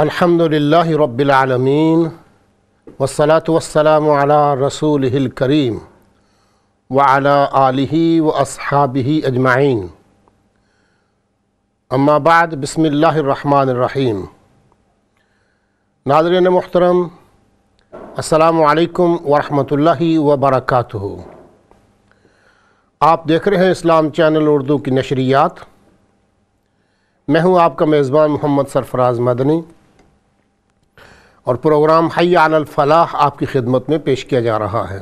الحمد للہ رب العالمین والصلاة والسلام علی رسول الکریم وعلی آلہ و اجمعین. اما بعد، بسم اللہ الرحمن الرحیم. ناظرین محترم، السلام علیکم ورحمۃ اللہ وبرکاتہ. آپ دیکھ رہے ہیں اسلام چینل اردو کی نشریات. میں ہوں آپ کا میزبان محمد سرفراز مدنی. اور پروگرام حی علی الفلاح آپ کی خدمت میں پیش کیا جا رہا ہے۔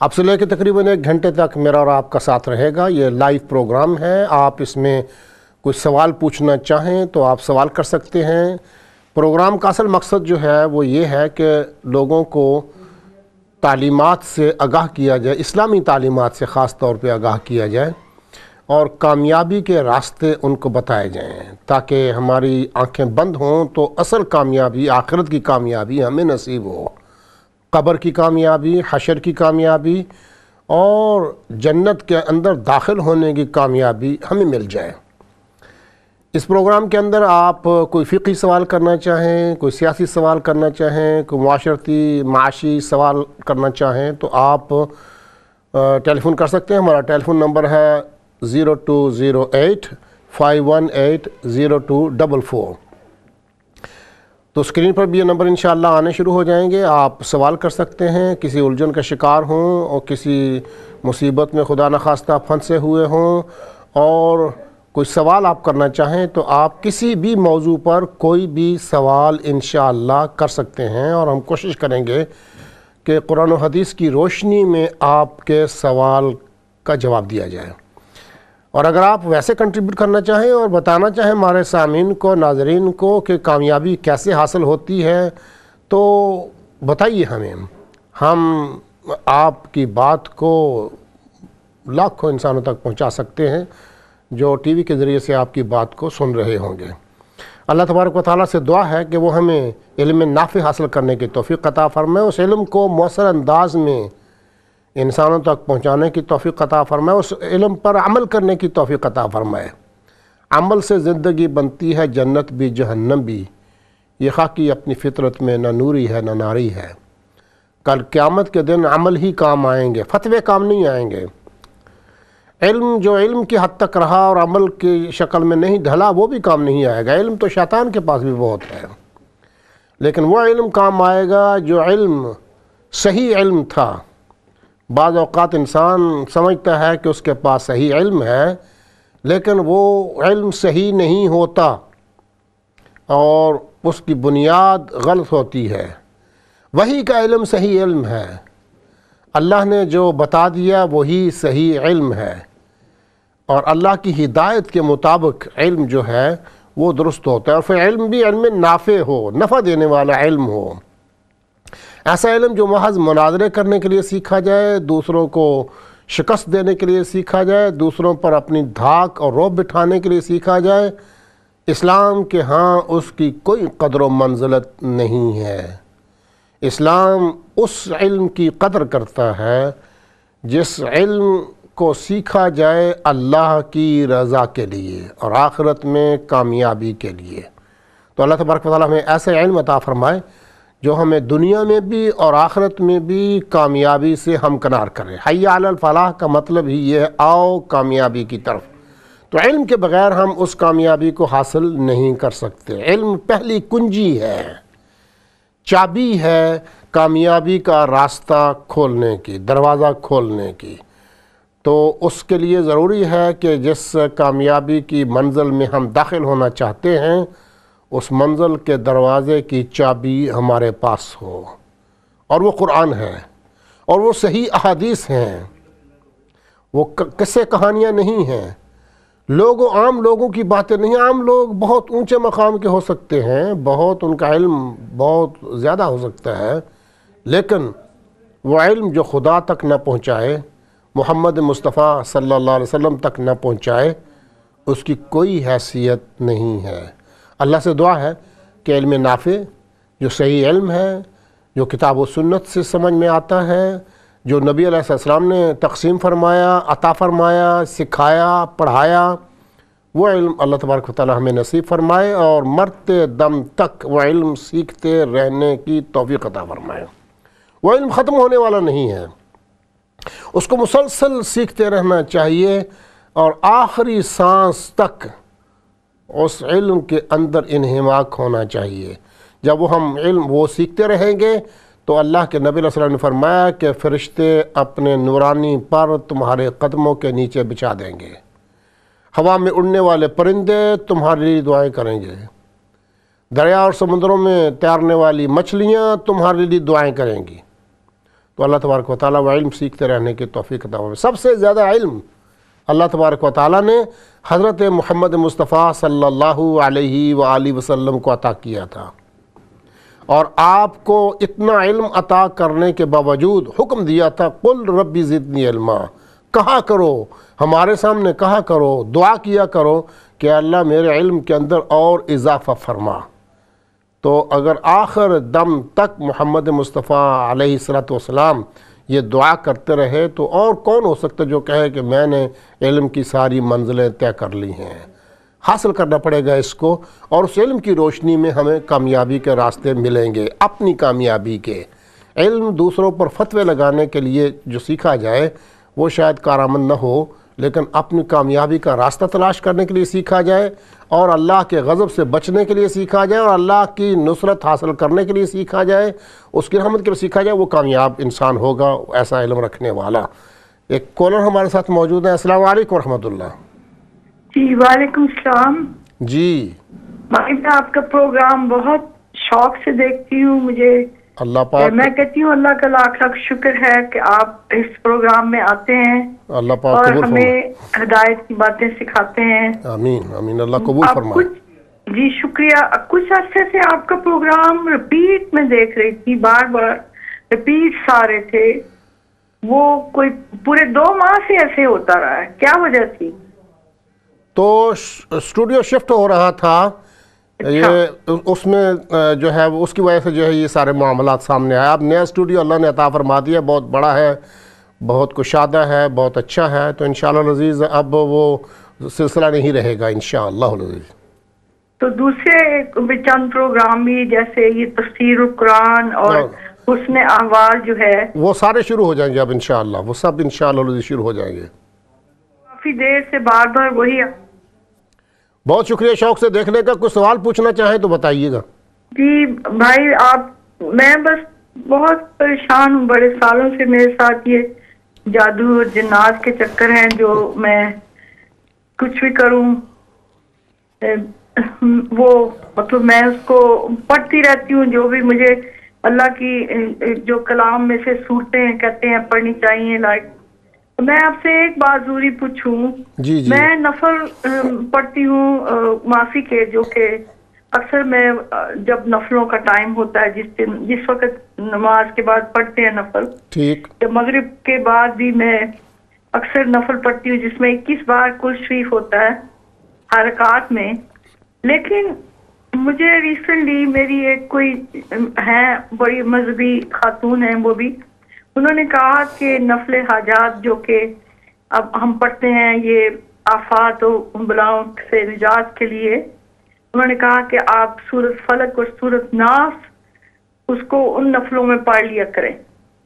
آپ سے لے کے تقریباً ایک گھنٹے تک میرا اور آپ کا ساتھ رہے گا۔ یہ لائیو پروگرام ہے۔ آپ اس میں کوئی سوال پوچھنا چاہیں تو آپ سوال کر سکتے ہیں۔ پروگرام کا اصل مقصد جو ہے وہ یہ ہے کہ لوگوں کو تعلیمات سے آگاہ کیا جائے، اسلامی تعلیمات سے خاص طور پہ آگاہ کیا جائے۔ اور کامیابی کے راستے ان کو بتائے جائیں تاکہ ہماری آنکھیں بند ہوں تو اصل کامیابی، آخرت کی کامیابی ہمیں نصیب ہو۔ قبر کی کامیابی، حشر کی کامیابی اور جنت کے اندر داخل ہونے کی کامیابی ہمیں مل جائے۔ اس پروگرام کے اندر آپ کوئی فقی سوال کرنا چاہیں، کوئی سیاسی سوال کرنا چاہیں، کوئی معاشرتی، معاشی سوال کرنا چاہیں تو آپ ٹیلی فون کر سکتے ہیں۔ ہمارا ٹیلی فون نمبر ہے zero two zero eight five one eight zero two double four تو اسکرین پر بھی یہ نمبر انشاءاللہ آنے شروع ہو جائیں گے۔ آپ سوال کر سکتے ہیں، کسی الجھن کا شکار ہوں اور کسی مصیبت میں خدا نخواستہ پھنسے ہوئے ہوں اور کوئی سوال آپ کرنا چاہیں تو آپ کسی بھی موضوع پر کوئی بھی سوال انشاءاللہ کر سکتے ہیں اور ہم کوشش کریں گے کہ قرآن و حدیث کی روشنی میں آپ کے سوال کا جواب دیا جائے۔ اور اگر آپ ویسے کنٹریبیوٹ کرنا چاہیں اور بتانا چاہیں ہمارے سامعین کو، ناظرین کو کہ کامیابی کیسے حاصل ہوتی ہے، تو بتائیے ہمیں۔ ہم آپ کی بات کو لاکھوں انسانوں تک پہنچا سکتے ہیں جو ٹی وی کے ذریعے سے آپ کی بات کو سن رہے ہوں گے۔ اللہ تبارک و تعالیٰ سے دعا ہے کہ وہ ہمیں علم نافع حاصل کرنے کی توفیق عطا فرمائے، اس علم کو مؤثر انداز میں انسانوں تک پہنچانے کی توفیق عطا فرمائے، اس علم پر عمل کرنے کی توفیق عطا فرمائے۔ عمل سے زندگی بنتی ہے، جنت بھی، جہنم بھی۔ یہ خاکی اپنی فطرت میں نہ نوری ہے، نہ ناری ہے۔ کل قیامت کے دن عمل ہی کام آئیں گے، فتوے کام نہیں آئیں گے۔ علم جو علم کی حد تک رہا اور عمل کی شکل میں نہیں ڈھلا، وہ بھی کام نہیں آئے گا۔ علم تو شیطان کے پاس بھی بہت ہے۔ لیکن وہ علم کام آئے گا جو علم، صحیح علم تھا۔ بعض اوقات انسان سمجھتا ہے کہ اس کے پاس صحیح علم ہے، لیکن وہ علم صحیح نہیں ہوتا اور اس کی بنیاد غلط ہوتی ہے۔ وہی کا علم صحیح علم ہے۔ اللہ نے جو بتا دیا وہی صحیح علم ہے۔ اور اللہ کی ہدایت کے مطابق علم جو ہے وہ درست ہوتا ہے۔ اور پھر علم بھی علم نافع ہو، نفع دینے والا علم ہو۔ ایسا علم جو محض مناظرے کرنے کے لیے سیکھا جائے، دوسروں کو شکست دینے کے لیے سیکھا جائے، دوسروں پر اپنی دھاک اور روب بٹھانے کے لیے سیکھا جائے، اسلام کے ہاں اس کی کوئی قدر و منزلت نہیں ہے۔ اسلام اس علم کی قدر کرتا ہے جس علم کو سیکھا جائے اللہ کی رضا کے لیے اور آخرت میں کامیابی کے لیے۔ تو اللہ تبارک و تعالیٰ ہمیں ایسے علم عطا فرمائے جو ہمیں دنیا میں بھی اور آخرت میں بھی کامیابی سے ہمکنار کرے۔ حی علی الفلاح کا مطلب ہی یہ ہے، آؤ کامیابی کی طرف۔ تو علم کے بغیر ہم اس کامیابی کو حاصل نہیں کر سکتے۔ علم پہلی کنجی ہے، چابی ہے کامیابی کا راستہ کھولنے کی، دروازہ کھولنے کی۔ تو اس کے لیے ضروری ہے کہ جس کامیابی کی منزل میں ہم داخل ہونا چاہتے ہیں اس منزل کے دروازے کی چابی ہمارے پاس ہو۔ اور وہ قرآن ہے، اور وہ صحیح احادیث ہیں۔ وہ قصے کہانیاں نہیں ہیں۔ لوگوں عام لوگوں کی باتیں نہیں، عام لوگ بہت اونچے مقام کے ہو سکتے ہیں، بہت ان کا علم بہت زیادہ ہو سکتا ہے، لیکن وہ علم جو خدا تک نہ پہنچائے، محمد مصطفیٰ صلی اللہ علیہ وسلم تک نہ پہنچائے، اس کی کوئی حیثیت نہیں ہے۔ اللہ سے دعا ہے کہ علم نافع، جو صحیح علم ہے، جو کتاب و سنت سے سمجھ میں آتا ہے، جو نبی علیہ السلام نے تقسیم فرمایا، عطا فرمایا، سکھایا، پڑھایا، وہ علم اللہ تبارک و تعالی ہمیں نصیب فرمائے اور مرتے دم تک وہ علم سیکھتے رہنے کی توفیق عطا فرمائے۔ وہ علم ختم ہونے والا نہیں ہے۔ اس کو مسلسل سیکھتے رہنا چاہیے اور آخری سانس تک اس علم کے اندر انہماک ہونا چاہیے۔ جب وہ ہم علم وہ سیکھتے رہیں گے تو اللہ کے نبی علیہ السلام نے فرمایا کہ فرشتے اپنے نورانی پر تمہارے قدموں کے نیچے بچھا دیں گے۔ ہوا میں اڑنے والے پرندے تمہارے لیے دعائیں کریں گے۔ دریا اور سمندروں میں تیرنے والی مچھلیاں تمہارے لیے دعائیں کریں گی۔ تو اللہ تبارک و تعالیٰ وہ علم سیکھتے رہنے کی توفیق عطا فرمائے۔ سب سے زیادہ علم اللہ تبارک و تعالیٰ نے حضرت محمد مصطفیٰ صلی اللہ علیہ وآلہ وسلم کو عطا کیا تھا۔ اور آپ کو اتنا علم عطا کرنے کے باوجود حکم دیا تھا، قل ربی زدنی علما۔ کہا کرو، ہمارے سامنے کہا کرو، دعا کیا کرو کہ اللہ میرے علم کے اندر اور اضافہ فرما۔ تو اگر آخر دم تک محمد مصطفیٰ علیہ السلام یہ دعا کرتے رہے تو اور کون ہو سکتا جو کہے کہ میں نے علم کی ساری منزلیں طے کر لی ہیں؟ حاصل کرنا پڑے گا اس کو اور اس علم کی روشنی میں ہمیں کامیابی کے راستے ملیں گے، اپنی کامیابی کے۔ علم دوسروں پر فتوے لگانے کے لیے جو سیکھا جائے وہ شاید کارآمد نہ ہو۔ لیکن اپنی کامیابی کا راستہ تلاش کرنے کے لیے سیکھا جائے اور اللہ کے غضب سے بچنے کے لیے سیکھا جائے اور اللہ کی نصرت حاصل کرنے کے لیے سیکھا جائے اس کی رحمت کے لیے سیکھا جائے وہ کامیاب انسان ہوگا ایسا علم رکھنے والا۔ ایک کولر ہمارے ساتھ موجود ہے السلام علیکم ورحمۃ اللہ۔ جی وعلیکم السلام۔ جی۔ میں آپ کا پروگرام بہت شوق سے دیکھتی ہوں مجھے اللہ پاک میں کہتی ہوں اللہ کا لاکھ لاکھ شکر ہے کہ آپ اس پروگرام میں آتے ہیں اللہ پاک اور قبول ہمیں ہدایت کی باتیں سکھاتے ہیں۔ آمین آمین اللہ قبول فرمائے۔ جی شکریہ۔ کچھ عرصے سے آپ کا پروگرام رپیٹ میں دیکھ رہی تھی۔ بار بار رپیٹ سارے تھے۔ وہ کوئی پورے دو ماہ سے ایسے ہوتا رہا ہے۔ کیا وجہ تھی؟ تو اسٹوڈیو شفٹ ہو رہا تھا۔ یہ اس میں جو ہے اس کی وجہ سے جو ہے یہ سارے معاملات سامنے آئے۔ اب نیا اسٹوڈیو اللہ نے عطا فرما دیا بہت بڑا ہے بہت کشادہ ہے بہت اچھا ہے۔ تو انشاءاللہ العزیز اب وہ سلسلہ نہیں رہے گا انشاءاللہ العزیز تو دوسرے چند پروگرام بھی جیسے یہ تفسیر القرآن اور حسن احوال جو ہے۔ وہ سارے شروع ہو جائیں گے اب انشاءاللہ وہ سب انشاءاللہ العزیز شروع ہو جائیں گے۔ کافی دیر سے بار بار وہی بہت شکریہ شوق سے دیکھنے کا، کچھ سوال پوچھنا چاہیں تو بتائیے گا۔ جی بھائی آپ، میں بس بہت پریشان ہوں، بڑے سالوں سے میرے ساتھ یہ جادو اور جنات کے چکر ہیں جو میں کچھ بھی کروں۔ وہ مطلب میں اس کو پڑھتی رہتی ہوں، جو بھی مجھے اللہ کی، جو کلام میں سے صورتیں کہتے ہیں، پڑھنی چاہیے لائک میں آپ سے ایک بات ضروری پوچھوں۔ جی جی۔ میں نفل پڑھتی ہوں معافی کے جو کہ اکثر میں جب نفلوں کا ٹائم ہوتا ہے جس دن جس وقت نماز کے بعد پڑھتے ہیں نفل۔ ٹھیک۔ جب مغرب کے بعد بھی میں اکثر نفل پڑھتی ہوں جس میں اکیس بار کل شریف ہوتا ہے حرکات میں۔ لیکن مجھے ریسنٹلی میری ایک کوئی ہے بڑی مذہبی خاتون ہیں وہ بھی۔ انہوں نے کہا کہ نفل حاجات جو کہ اب ہم پڑھتے ہیں یہ آفات و بلاؤں سے نجات کے لیے انہوں نے کہا کہ آپ سورت فلک اور سورت ناس اس کو ان نفلوں میں پڑھ لیا کریں۔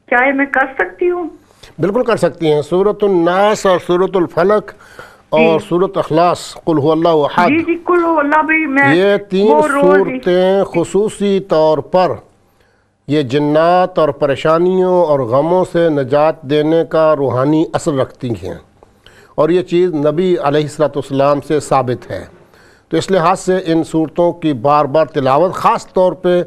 کیا یہ میں کر سکتی ہوں؟ بالکل کر سکتی ہیں۔ سورت الناس اور سورت الفلک اور سورت اخلاص۔ قل هو اللہ احد۔ جی جی کل ہو اللہ بھی میں یہ تین صورتیں خصوصی طور پر یہ جنات اور پریشانیوں اور غموں سے نجات دینے کا روحانی اثر رکھتی ہیں۔ اور یہ چیز نبی علیہ السلاۃ والسلام سے ثابت ہے۔ تو اس لحاظ سے ان صورتوں کی بار بار تلاوت، خاص طور پہ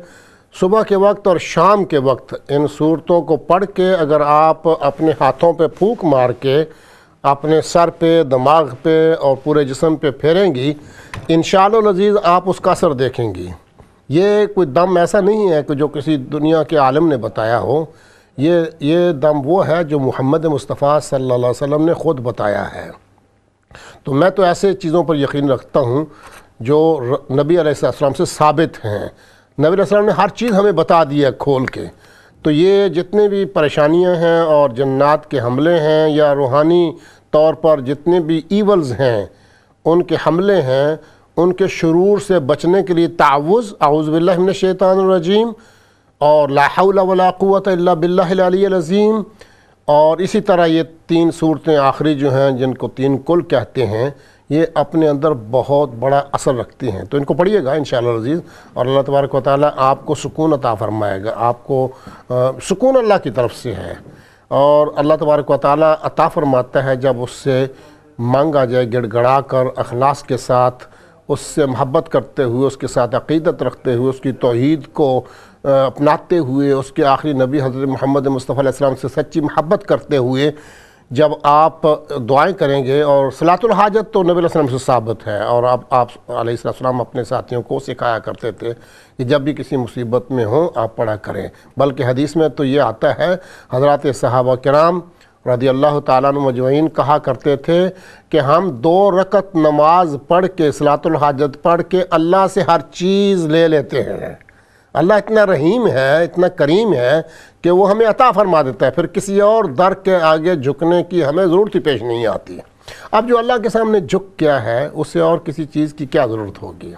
صبح کے وقت اور شام کے وقت، ان صورتوں کو پڑھ کے اگر آپ اپنے ہاتھوں پہ پھونک مار کے اپنے سر پہ، دماغ پہ اور پورے جسم پہ پھیریں گی، انشاءاللہ العزیز آپ اس کا اثر دیکھیں گی۔ یہ کوئی دم ایسا نہیں ہے کہ جو کسی دنیا کے عالم نے بتایا ہو۔ یہ یہ دم وہ ہے جو محمد مصطفیٰ صلی اللہ علیہ وسلم نے خود بتایا ہے۔ تو میں تو ایسے چیزوں پر یقین رکھتا ہوں جو نبی علیہ السلام سے ثابت ہیں۔ نبی علیہ السلام نے ہر چیز ہمیں بتا دی ہے کھول کے۔ تو یہ جتنے بھی پریشانیاں ہیں اور جنات کے حملے ہیں یا روحانی طور پر جتنے بھی ایولز ہیں، ان کے حملے ہیں ان کے شرور سے بچنے کے لیے تعوض اعوذ باللہ من الشیطان الرجیم، اور لا حول ولا قوت الا باللہ العلی العظیم۔ اور اسی طرح یہ تین صورتیں آخری جو ہیں، جن کو تین کل کہتے ہیں، یہ اپنے اندر بہت بڑا اثر رکھتی ہیں۔ تو ان کو پڑھیے گا انشاءاللہ عزیز اور اللہ تبارک و تعالیٰ آپ کو سکون عطا فرمائے گا۔ آپ کو سکون اللہ کی طرف سے ہے۔ اور اللہ تبارک و تعالیٰ عطا فرماتا ہے جب اس سے مانگا جائے، گڑ گڑا کر اخلاص کے ساتھ اس سے محبت کرتے ہوئے، اس کے ساتھ عقیدت رکھتے ہوئے، اس کی توحید کو اپناتے ہوئے، اس کے آخری نبی حضرت محمد مصطفیٰ علیہ السلام سے سچی محبت کرتے ہوئے جب آپ دعائیں کریں گے اور صلاۃ الحاجت تو نبی علیہ السلام سے ثابت ہے اور اب آپ علیہ السلام اپنے ساتھیوں کو سکھایا کرتے تھے کہ جب بھی کسی مصیبت میں ہوں آپ پڑھا کریں۔ بلکہ حدیث میں تو یہ آتا ہے، حضرات صحابہ کرام رضی اللہ تعالیٰ مجمعین کہا کرتے تھے کہ ہم دو رکت نماز پڑھ کے صلاۃ الحاجت پڑھ کے اللہ سے ہر چیز لے لیتے ہیں۔ اللہ اتنا رحیم ہے، اتنا کریم ہے کہ وہ ہمیں عطا فرما دیتا ہے۔ پھر کسی اور در کے آگے جھکنے کی ہمیں ضرورت ہی پیش نہیں آتی۔ اب جو اللہ کے سامنے جھک کیا ہے، اسے اور کسی چیز کی کیا ضرورت ہوگی؟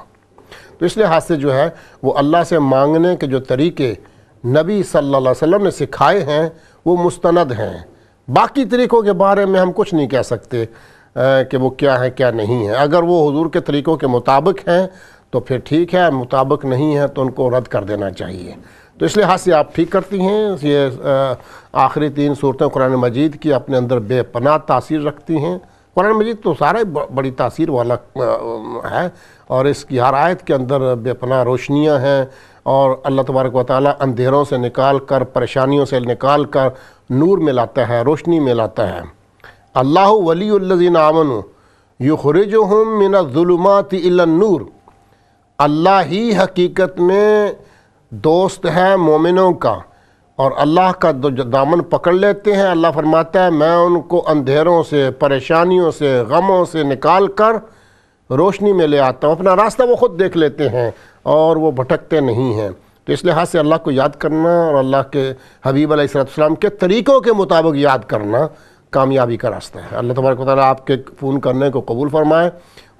تو اس لحاظ سے جو ہے، وہ اللہ سے مانگنے کے جو طریقے نبی صلی اللہ علیہ وسلم نے سکھائے ہیں، وہ مستند ہیں۔ باقی طریقوں کے بارے میں ہم کچھ نہیں کہہ سکتے کہ وہ کیا ہے کیا نہیں ہے اگر وہ حضور کے طریقوں کے مطابق ہیں، تو پھر ٹھیک ہے، مطابق نہیں ہے تو ان کو رد کر دینا چاہیے۔ تو اس لحاظ سے آپ ٹھیک کرتی ہیں، یہ آخری تین صورتیں قرآن مجید کی اپنے اندر بے پناہ تاثیر رکھتی ہیں۔ قرآن مجید تو سارے بڑی تاثیر والا ہے، اور اس کی ہر آیت کے اندر بے پناہ روشنیاں ہیں۔ اور اللہ تبارک و تعالیٰ اندھیروں سے نکال کر، پریشانیوں سے نکال کر نور میں لاتا ہے، روشنی میں لاتا ہے۔ اللہ ولی الذین آمنوا یخرجہم من الظلمات الى النور۔ اللہ ہی حقیقت میں دوست ہے مومنوں کا اور اللہ کا دامن پکڑ لیتے ہیں۔ اللہ فرماتا ہے، میں ان کو اندھیروں سے، پریشانیوں سے، غموں سے نکال کر روشنی میں لے آتا ہوں۔ اپنا راستہ وہ خود دیکھ لیتے ہیں۔ اور وہ بھٹکتے نہیں ہیں۔ تو اس لحاظ سے اللہ کو یاد کرنا اور اللہ کے حبیب علیہ السلام کے طریقوں کے مطابق یاد کرنا کامیابی کا راستہ ہے۔ اللہ تبارک و تعالیٰ آپ کے فون کرنے کو قبول فرمائے۔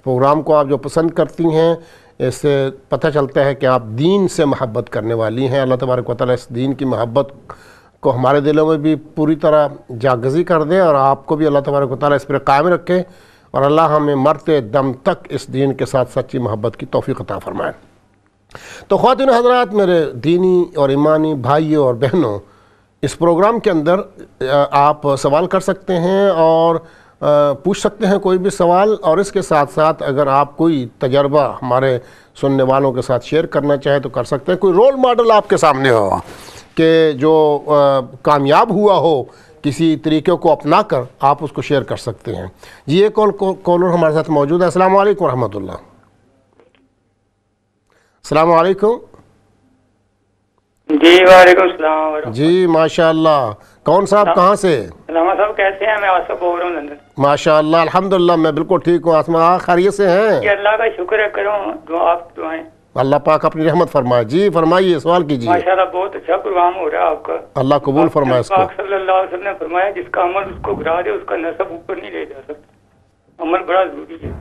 پروگرام کو آپ جو پسند کرتی ہیں، اس سے پتہ چلتا ہے کہ آپ دین سے محبت کرنے والی ہیں۔ اللہ تبارک و تعالیٰ اس دین کی محبت کو ہمارے دلوں میں بھی پوری طرح جاگزی کر دے اور آپ کو بھی اللہ تبارک و تعالیٰ اس پر قائم رکھے اور اللہ ہمیں مرتے دم تک اس دین کے ساتھ سچی محبت کی توفیق عطا فرمائے۔ تو خواتین حضرات، میرے دینی اور ایمانی بھائیوں اور بہنوں، اس پروگرام کے اندر آپ سوال کر سکتے ہیں اور پوچھ سکتے ہیں کوئی بھی سوال اور اس کے ساتھ ساتھ اگر آپ کوئی تجربہ ہمارے سننے والوں کے ساتھ شیئر کرنا چاہیں تو کر سکتے ہیں۔ کوئی رول ماڈل آپ کے سامنے ہو کہ جو کامیاب ہوا ہو، کسی طریقے کو اپنا کر آپ اس کو شیئر کر سکتے ہیں۔ جی یہ کال، کالر ہمارے ساتھ موجود ہے۔ السلام علیکم ورحمۃ اللہ۔ السلام علیکم۔ جی وعلیکم السلام جی ماشاء اللہ۔ کون صاحب کہاں سے؟ علامہ صاحب کیسے ہیں؟ میں آصف بول رہا ہوں لندن۔ ماشاء اللہ الحمدللہ میں بالکل ٹھیک ہوں۔ آسمان خیریت سے ہیں؟ کہ اللہ کا شکر ہے کروں دعا آپ دعائیں۔ اللہ پاک اپنی رحمت فرمائے۔ جی فرمائیے سوال کیجیے۔ ماشاءاللہ بہت اچھا پروگرام ہو رہا ہے آپ کا۔ اللہ قبول فرمائے اس کو۔ پاک صلی اللہ علیہ وسلم نے فرمایا جس کا عمل اس کو گرا دے اس کا نصب اوپر نہیں لے جا سکتا۔ عمل بڑا ضروری ہے۔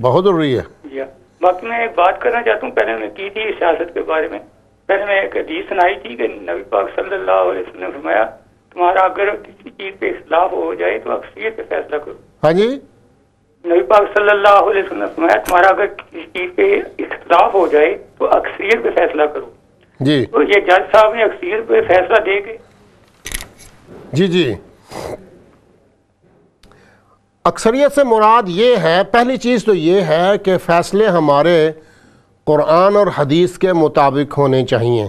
بہت ضروری ہے۔ جی۔ باقی میں ایک بات کرنا چاہتا ہوں پہلے میں کی تھی سیاست کے بارے میں؟ پہلے میں ایک حدیث سنائی تھی کہ نبی پاک صلی اللہ علیہ وسلم نے فرمایا تمہارا اگر کسی چیز پہ اختلاف ہو جائے تو اکثریت پہ فیصلہ کرو. ہاں جی؟ نبی پاک صلی اللہ علیہ وسلم نے فرمایا تمہارا اگر کسی چیز پہ اختلاف ہو جائے تو اکثریت پہ فیصلہ کرو. جی۔ تو یہ جج صاحب نے اکثریت پہ فیصلہ دے کے جی جی۔ اکثریت سے مراد یہ ہے، پہلی چیز تو یہ ہے کہ فیصلے ہمارے قرآن اور حدیث کے مطابق ہونے چاہیے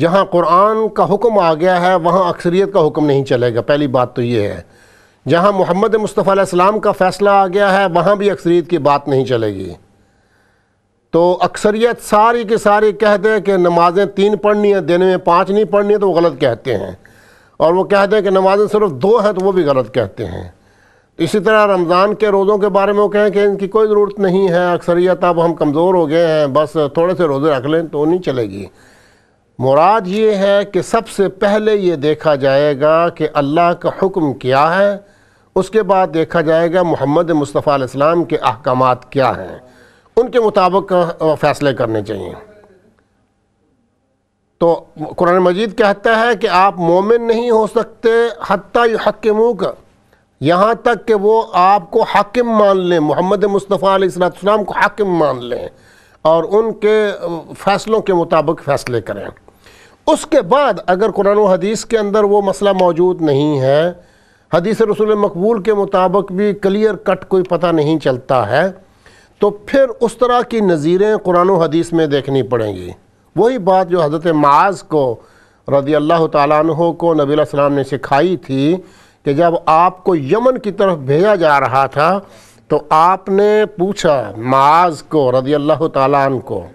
جہاں قرآن کا حکم آ گیا ہے، وہاں اکثریت کا حکم نہیں چلے گا۔ پہلی بات تو یہ ہے۔ جہاں محمد مصطفیٰ علیہ السلام کا فیصلہ آ گیا ہے، وہاں بھی اکثریت کی بات نہیں چلے گی۔ تو اکثریت ساری کی ساری کہہ دے کہ نمازیں تین پڑھنی ہیں، دن میں پانچ نہیں پڑھنی ہیں، تو وہ غلط کہتے ہیں۔ اور وہ کہہ دیں کہ نمازیں صرف دو ہیں، تو وہ بھی غلط کہتے ہیں۔ اسی طرح رمضان کے روزوں کے بارے میں وہ کہیں کہ ان کی کوئی ضرورت نہیں ہے، اکثریت اب ہم کمزور ہو گئے ہیں، بس تھوڑے سے روزے رکھ لیں تو نہیں چلے گی۔ مراد یہ ہے کہ سب سے پہلے یہ دیکھا جائے گا کہ اللہ کا حکم کیا ہے، اس کے بعد دیکھا جائے گا محمد مصطفیٰ علیہ السلام کے احکامات کیا ہیں۔ ان کے مطابق فیصلے کرنے چاہیے۔ تو قرآن مجید کہتا ہے کہ آپ مومن نہیں ہو سکتے، حتیٰ یحکموک۔ کا یہاں تک کہ وہ آپ کو حاکم مان لیں، محمد مصطفیٰ علیہ السلام کو حاکم مان لیں اور ان کے فیصلوں کے مطابق فیصلے کریں۔ اس کے بعد اگر قرآن و حدیث کے اندر وہ مسئلہ موجود نہیں ہے، حدیث رسول مقبول کے مطابق بھی کلیئر کٹ کوئی پتہ نہیں چلتا ہے، تو پھر اس طرح کی نظیریں قرآن و حدیث میں دیکھنی پڑیں گی۔ وہی بات جو حضرت معاذ کو رضی اللہ تعالیٰ عنہ کو نبی علیہ السلام نے سکھائی تھی کہ جب آپ کو یمن کی طرف بھیجا جا رہا تھا تو آپ نے پوچھا معاذ کو رضی اللہ تعالیٰ عنہ کو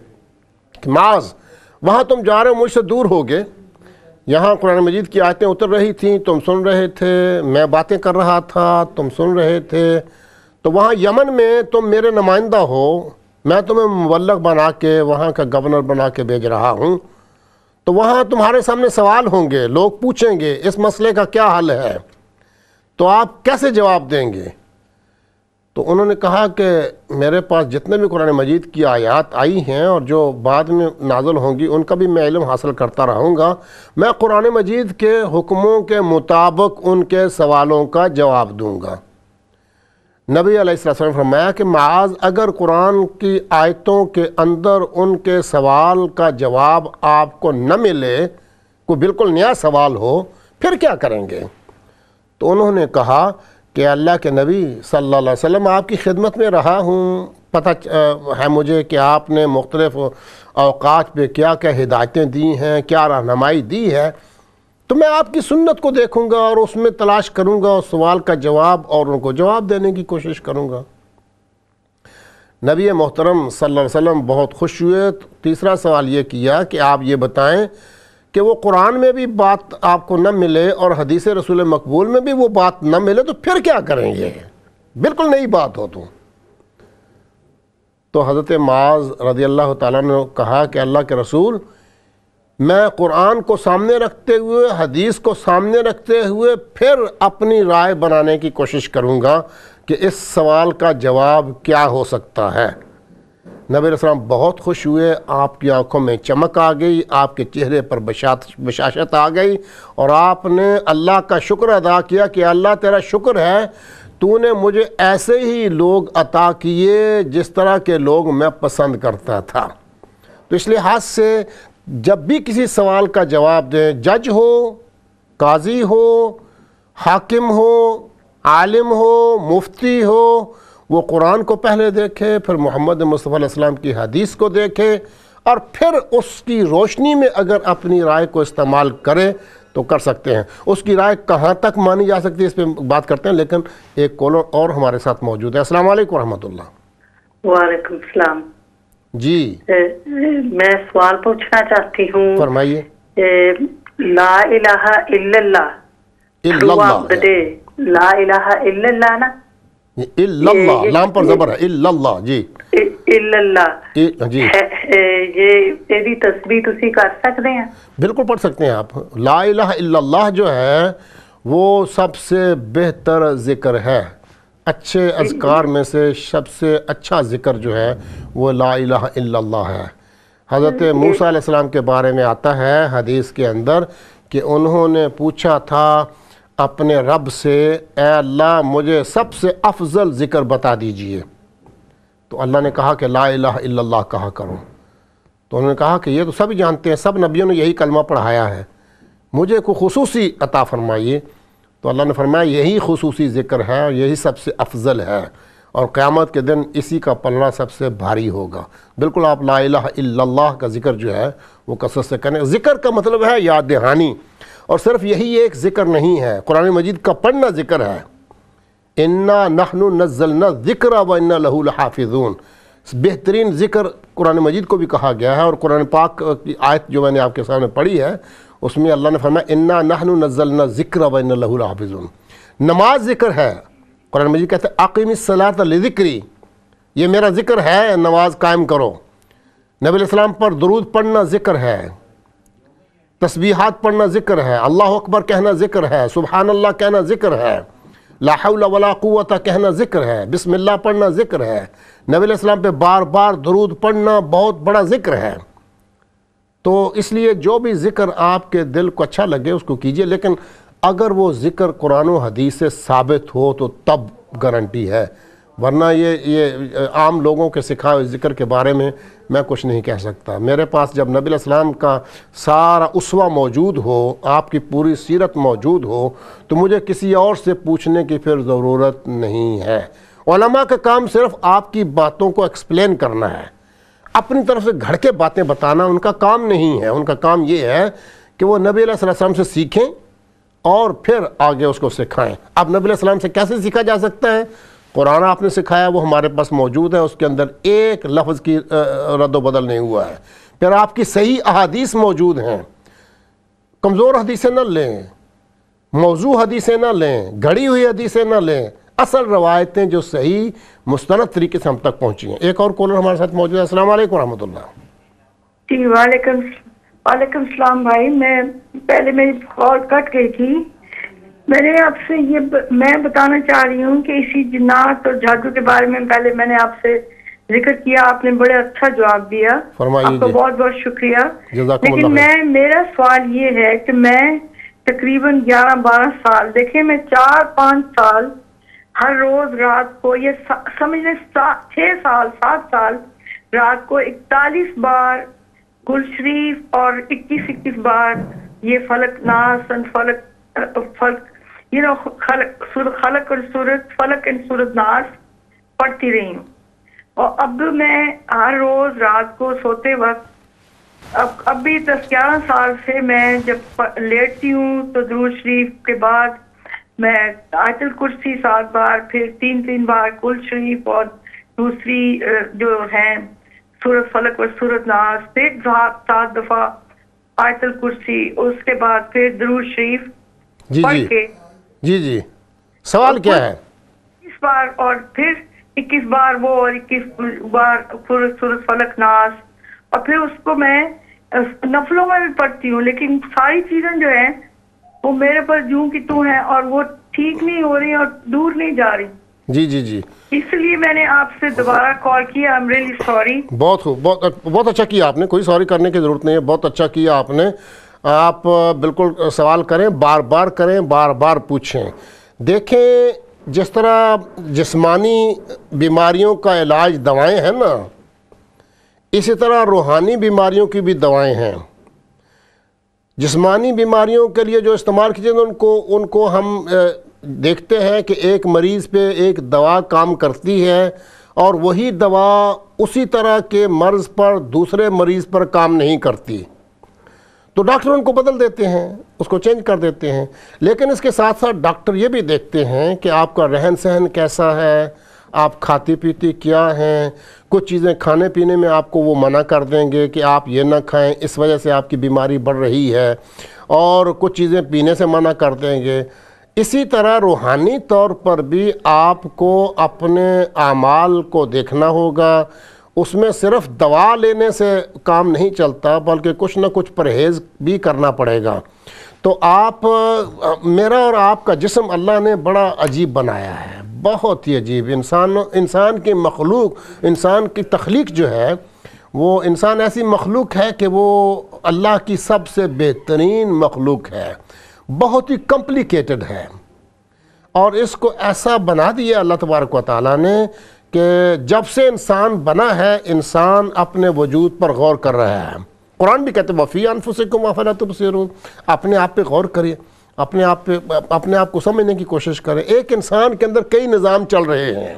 کہ معاذ، وہاں تم جا رہے ہو، مجھ سے دور ہوگے یہاں قرآن مجید کی آیتیں اتر رہی تھیں، تم سن رہے تھے، میں باتیں کر رہا تھا، تم سن رہے تھے۔ تو وہاں یمن میں تم میرے نمائندہ ہو، میں تمہیں مبلغ بنا کے، وہاں کا گورنر بنا کے بھیج رہا ہوں۔ تو وہاں تمہارے سامنے سوال ہوں گے، لوگ پوچھیں گے، اس مسئلے کا کیا حل ہے؟ تو آپ کیسے جواب دیں گے؟ تو انہوں نے کہا کہ میرے پاس جتنے بھی قرآن مجید کی آیات آئی ہیں اور جو بعد میں نازل ہوں گی، ان کا بھی میں علم حاصل کرتا رہوں گا۔ میں قرآن مجید کے حکموں کے مطابق ان کے سوالوں کا جواب دوں گا۔ نبی علیہ السلام فرمایا کہ معاذ، اگر قرآن کی آیتوں کے اندر ان کے سوال کا جواب آپ کو نہ ملے، کوئی بالکل نیا سوال ہو، پھر کیا کریں گے؟ تو انہوں نے کہا کہ اللہ کے نبی صلی اللہ علیہ وسلم آپ کی خدمت میں رہا ہوں، پتہ ہے مجھے کہ آپ نے مختلف اوقات پہ کیا کیا ہدایتیں دی ہیں، کیا رہنمائی دی ہے۔ تو میں آپ کی سنت کو دیکھوں گا اور اس میں تلاش کروں گا اس سوال کا جواب اور ان کو جواب دینے کی کوشش کروں گا۔ نبی محترم صلی اللہ علیہ وسلم بہت خوش ہوئے۔ تیسرا سوال یہ کیا کہ آپ یہ بتائیں کہ وہ قرآن میں بھی بات آپ کو نہ ملے اور حدیث رسول مقبول میں بھی وہ بات نہ ملے تو پھر کیا کریں گے؟ بالکل نئی بات ہو تو۔ تو حضرت معاذ رضی اللہ تعالیٰ نے کہا کہ اللہ کے رسول، میں قرآن کو سامنے رکھتے ہوئے، حدیث کو سامنے رکھتے ہوئے پھر اپنی رائے بنانے کی کوشش کروں گا کہ اس سوال کا جواب کیا ہو سکتا ہے۔ نبی السلام بہت خوش ہوئے، آپ کی آنکھوں میں چمک آ گئی، آپ کے چہرے پر بشاشت آ گئی اور آپ نے اللہ کا شکر ادا کیا کہ اللہ تیرا شکر ہے، تو نے مجھے ایسے ہی لوگ عطا کیے جس طرح کے لوگ میں پسند کرتا تھا۔ تو اس لحاظ سے جب بھی کسی سوال کا جواب دیں، جج ہو، قاضی ہو، حاکم ہو، عالم ہو، مفتی ہو وہ قرآن کو پہلے دیکھے پھر محمد مصطفیٰ علیہ السلام کی حدیث کو دیکھے اور پھر اس کی روشنی میں اگر اپنی رائے کو استعمال کرے تو کر سکتے ہیں۔ اس کی رائے کہاں تک مانی جا سکتی ہے اس پہ بات کرتے ہیں لیکن ایک کولر اور ہمارے ساتھ موجود ہے۔ السلام علیکم ورحمۃ اللہ۔ وعلیکم السلام۔ جی۔ میں سوال پوچھنا چاہتی ہوں۔ فرمائیے۔ لا الہ الا اللہ۔ لا الہ الا اللہ نا۔ اللہ لام پر زبر ہے اللہ جی۔ اللہ جی۔ یہ تصویر تسی کر سکتے ہیں؟ بالکل پڑھ سکتے ہیں آپ۔ لا الہ الا اللہ جو ہے وہ سب سے بہتر ذکر ہے۔ اچھے اذکار میں سے سب سے اچھا ذکر جو ہے وہ لا الہ الا اللہ ہے۔ حضرت موسیٰ علیہ السلام کے بارے میں آتا ہے حدیث کے اندر کہ انہوں نے پوچھا تھا اپنے رب سے، اے اللہ، مجھے سب سے افضل ذکر بتا دیجیے۔ تو اللہ نے کہا کہ لا الہ الا اللہ کہا کرو۔ تو انہوں نے کہا کہ یہ تو سب جانتے ہیں، سب نبیوں نے یہی کلمہ پڑھایا ہے۔ مجھے کو خصوصی عطا فرمائیے۔ تو اللہ نے فرمایا، یہی خصوصی ذکر ہے اور یہی سب سے افضل ہے۔ اور قیامت کے دن اسی کا پلڑا سب سے بھاری ہوگا۔ بالکل آپ لا الہ الا اللہ کا ذکر جو ہے، وہ کثرت سے کریں ذکر کا مطلب ہے یاد دہانی۔ اور صرف یہی ایک ذکر نہیں ہے، قرآن مجید کا پڑھنا ذکر ہے۔ انا نحن نزلنا ذکر و انا لہو بہترین ذکر قرآن مجید کو بھی کہا گیا ہے اور قرآن پاک کی آیت جو میں نے آپ کے سامنے پڑھی ہے، اس میں اللہ نے فرمایا، انا نحن نزلنا ذکر و انا لہو لحافظون۔ نماز ذکر ہے، قرآن مجید کہتے ہیں عقیم الصلاۃ لذکری یہ میرا ذکر ہے، نماز قائم کرو۔ نبی علیہ السلام پر درود پڑھنا ذکر ہے۔ تسبیحات پڑھنا ذکر ہے، اللہ اکبر کہنا ذکر ہے، سبحان اللہ کہنا ذکر ہے، لا حول ولا قوت کہنا ذکر ہے، بسم اللہ پڑھنا ذکر ہے۔ نبی علیہ السلام پہ بار بار درود پڑھنا بہت بڑا ذکر ہے۔ تو اس لیے جو بھی ذکر آپ کے دل کو اچھا لگے اس کو کیجیے، لیکن اگر وہ ذکر قرآن و حدیث سے ثابت ہو تو تب گارنٹی ہے۔ ورنہ یہ یہ عام لوگوں کے سکھائے ذکر کے بارے میں میں کچھ نہیں کہہ سکتا۔ میرے پاس جب نبی علیہ السلام کا سارا اسوہ موجود ہو، آپ کی پوری سیرت موجود ہو، تو مجھے کسی اور سے پوچھنے کی پھر ضرورت نہیں ہے۔ علماء کا کام صرف آپ کی باتوں کو ایکسپلین کرنا ہے۔ اپنی طرف سے گھڑ کے باتیں بتانا ان کا کام نہیں ہے۔ ان کا کام یہ ہے کہ وہ نبی علیہ السلام سے سیکھیں اور پھر آگے اس کو سکھائیں۔ اب نبی علیہ السلام سے کیسے سیکھا جا سکتا ہے؟ قرآن آپ نے سکھایا، وہ ہمارے پاس موجود ہے، اس کے اندر ایک لفظ کی رد و بدل نہیں ہوا ہے۔ پھر آپ کی صحیح احادیث موجود ہیں۔ کمزور حدیثیں نہ لیں، موضوع حدیثیں نہ لیں، گھڑی ہوئی حدیثیں نہ لیں۔ اصل روایتیں جو صحیح، مستند طریقے سے ہم تک پہنچی ہیں۔ ایک اور کولر ہمارے ساتھ موجود ہے۔ السلام علیکم ورحمۃ اللہ۔ جی وعلیکم وعلیکم السلام بھائی۔ میں پہلے میری کال کٹ گئی تھی۔ میں نے آپ سے یہ میں بتانا چاہ رہی ہوں کہ اسی جنات اور جادو کے بارے میں پہلے میں نے آپ سے ذکر کیا آپ نے بڑے اچھا جواب دیا۔ آپ کا جی۔ بہت بہت شکریہ۔ لیکن میں میرا سوال یہ ہے کہ میں تقریباً گیارہ بارہ سال دیکھیں میں چار پانچ سال ہر روز رات کو یہ سمجھ لیں چھ سال سات سال رات کو اکتالیس بار گل شریف اور اکیس اکیس بار یہ فلک ناس فلک فلک یو نو خلق خلق اور صورت فلک اینڈ صورت ناس پڑھتی رہی ہوں۔ اور اب میں ہر روز رات کو سوتے وقت اب اب بھی دس گیارہ سال سے میں جب لیٹتی ہوں تو درود شریف کے بعد میں آیت الکرسی سات بار پھر تین تین بار کل شریف اور دوسری جو ہے سورت فلک اور سورت ناز پھر سات دفعہ آیت الکرسی اس کے بعد پھر درود شریف جی پڑھ جی کے جی جی۔ سوال کیا ہے؟ اکیس بار اور پھر اکیس بار وہ اور اکیس بار سورج فلک ناس۔ اور پھر اس کو میں نفلوں میں بھی پڑھتی ہوں لیکن ساری چیزیں جو ہیں وہ میرے پر جوں کی تو ہیں اور وہ ٹھیک نہیں ہو رہی اور دور نہیں جا رہی۔ جی جی جی۔ اس لیے میں نے آپ سے دوبارہ کال کیا ایم ریلی سوری بہت خوب بہت بہت اچھا کیا آپ نے کوئی سوری کرنے کی ضرورت نہیں ہے بہت اچھا کیا آپ نے۔ آپ بالکل سوال کریں، بار بار کریں، بار بار پوچھیں۔ دیکھیں جس طرح جسمانی بیماریوں کا علاج دوائیں ہیں نا، اسی طرح روحانی بیماریوں کی بھی دوائیں ہیں۔ جسمانی بیماریوں کے لیے جو استعمال کیجیے ان کو ان کو ہم دیکھتے ہیں کہ ایک مریض پہ ایک دوا کام کرتی ہے اور وہی دوا اسی طرح کے مرض پر دوسرے مریض پر کام نہیں کرتی۔ تو ڈاکٹر ان کو بدل دیتے ہیں، اس کو چینج کر دیتے ہیں۔ لیکن اس کے ساتھ ساتھ ڈاکٹر یہ بھی دیکھتے ہیں کہ آپ کا رہن سہن کیسا ہے، آپ کھاتی پیتی کیا ہیں۔ کچھ چیزیں کھانے پینے میں آپ کو وہ منع کر دیں گے کہ آپ یہ نہ کھائیں، اس وجہ سے آپ کی بیماری بڑھ رہی ہے۔ اور کچھ چیزیں پینے سے منع کر دیں گے۔ اسی طرح روحانی طور پر بھی آپ کو اپنے اعمال کو دیکھنا ہوگا۔ اس میں صرف دوا لینے سے کام نہیں چلتا، بلکہ کچھ نہ کچھ پرہیز بھی کرنا پڑے گا۔ تو آپ، میرا اور آپ کا جسم اللہ نے بڑا عجیب بنایا ہے، بہت ہی عجیب۔ انسان انسان کی مخلوق، انسان کی تخلیق جو ہے، وہ انسان ایسی مخلوق ہے کہ وہ اللہ کی سب سے بہترین مخلوق ہے۔ بہت ہی کمپلیکیٹڈ ہے۔ اور اس کو ایسا بنا دیا اللہ تبارک و تعالیٰ نے کہ جب سے انسان بنا ہے، انسان اپنے وجود پر غور کر رہا ہے۔ قرآن بھی کہتے ہیں وفی انفسکم افلا تبصرون۔ اپنے آپ پہ غور کریے، اپنے آپ پہ، اپنے آپ کو سمجھنے کی کوشش کریں۔ ایک انسان کے اندر کئی نظام چل رہے ہیں۔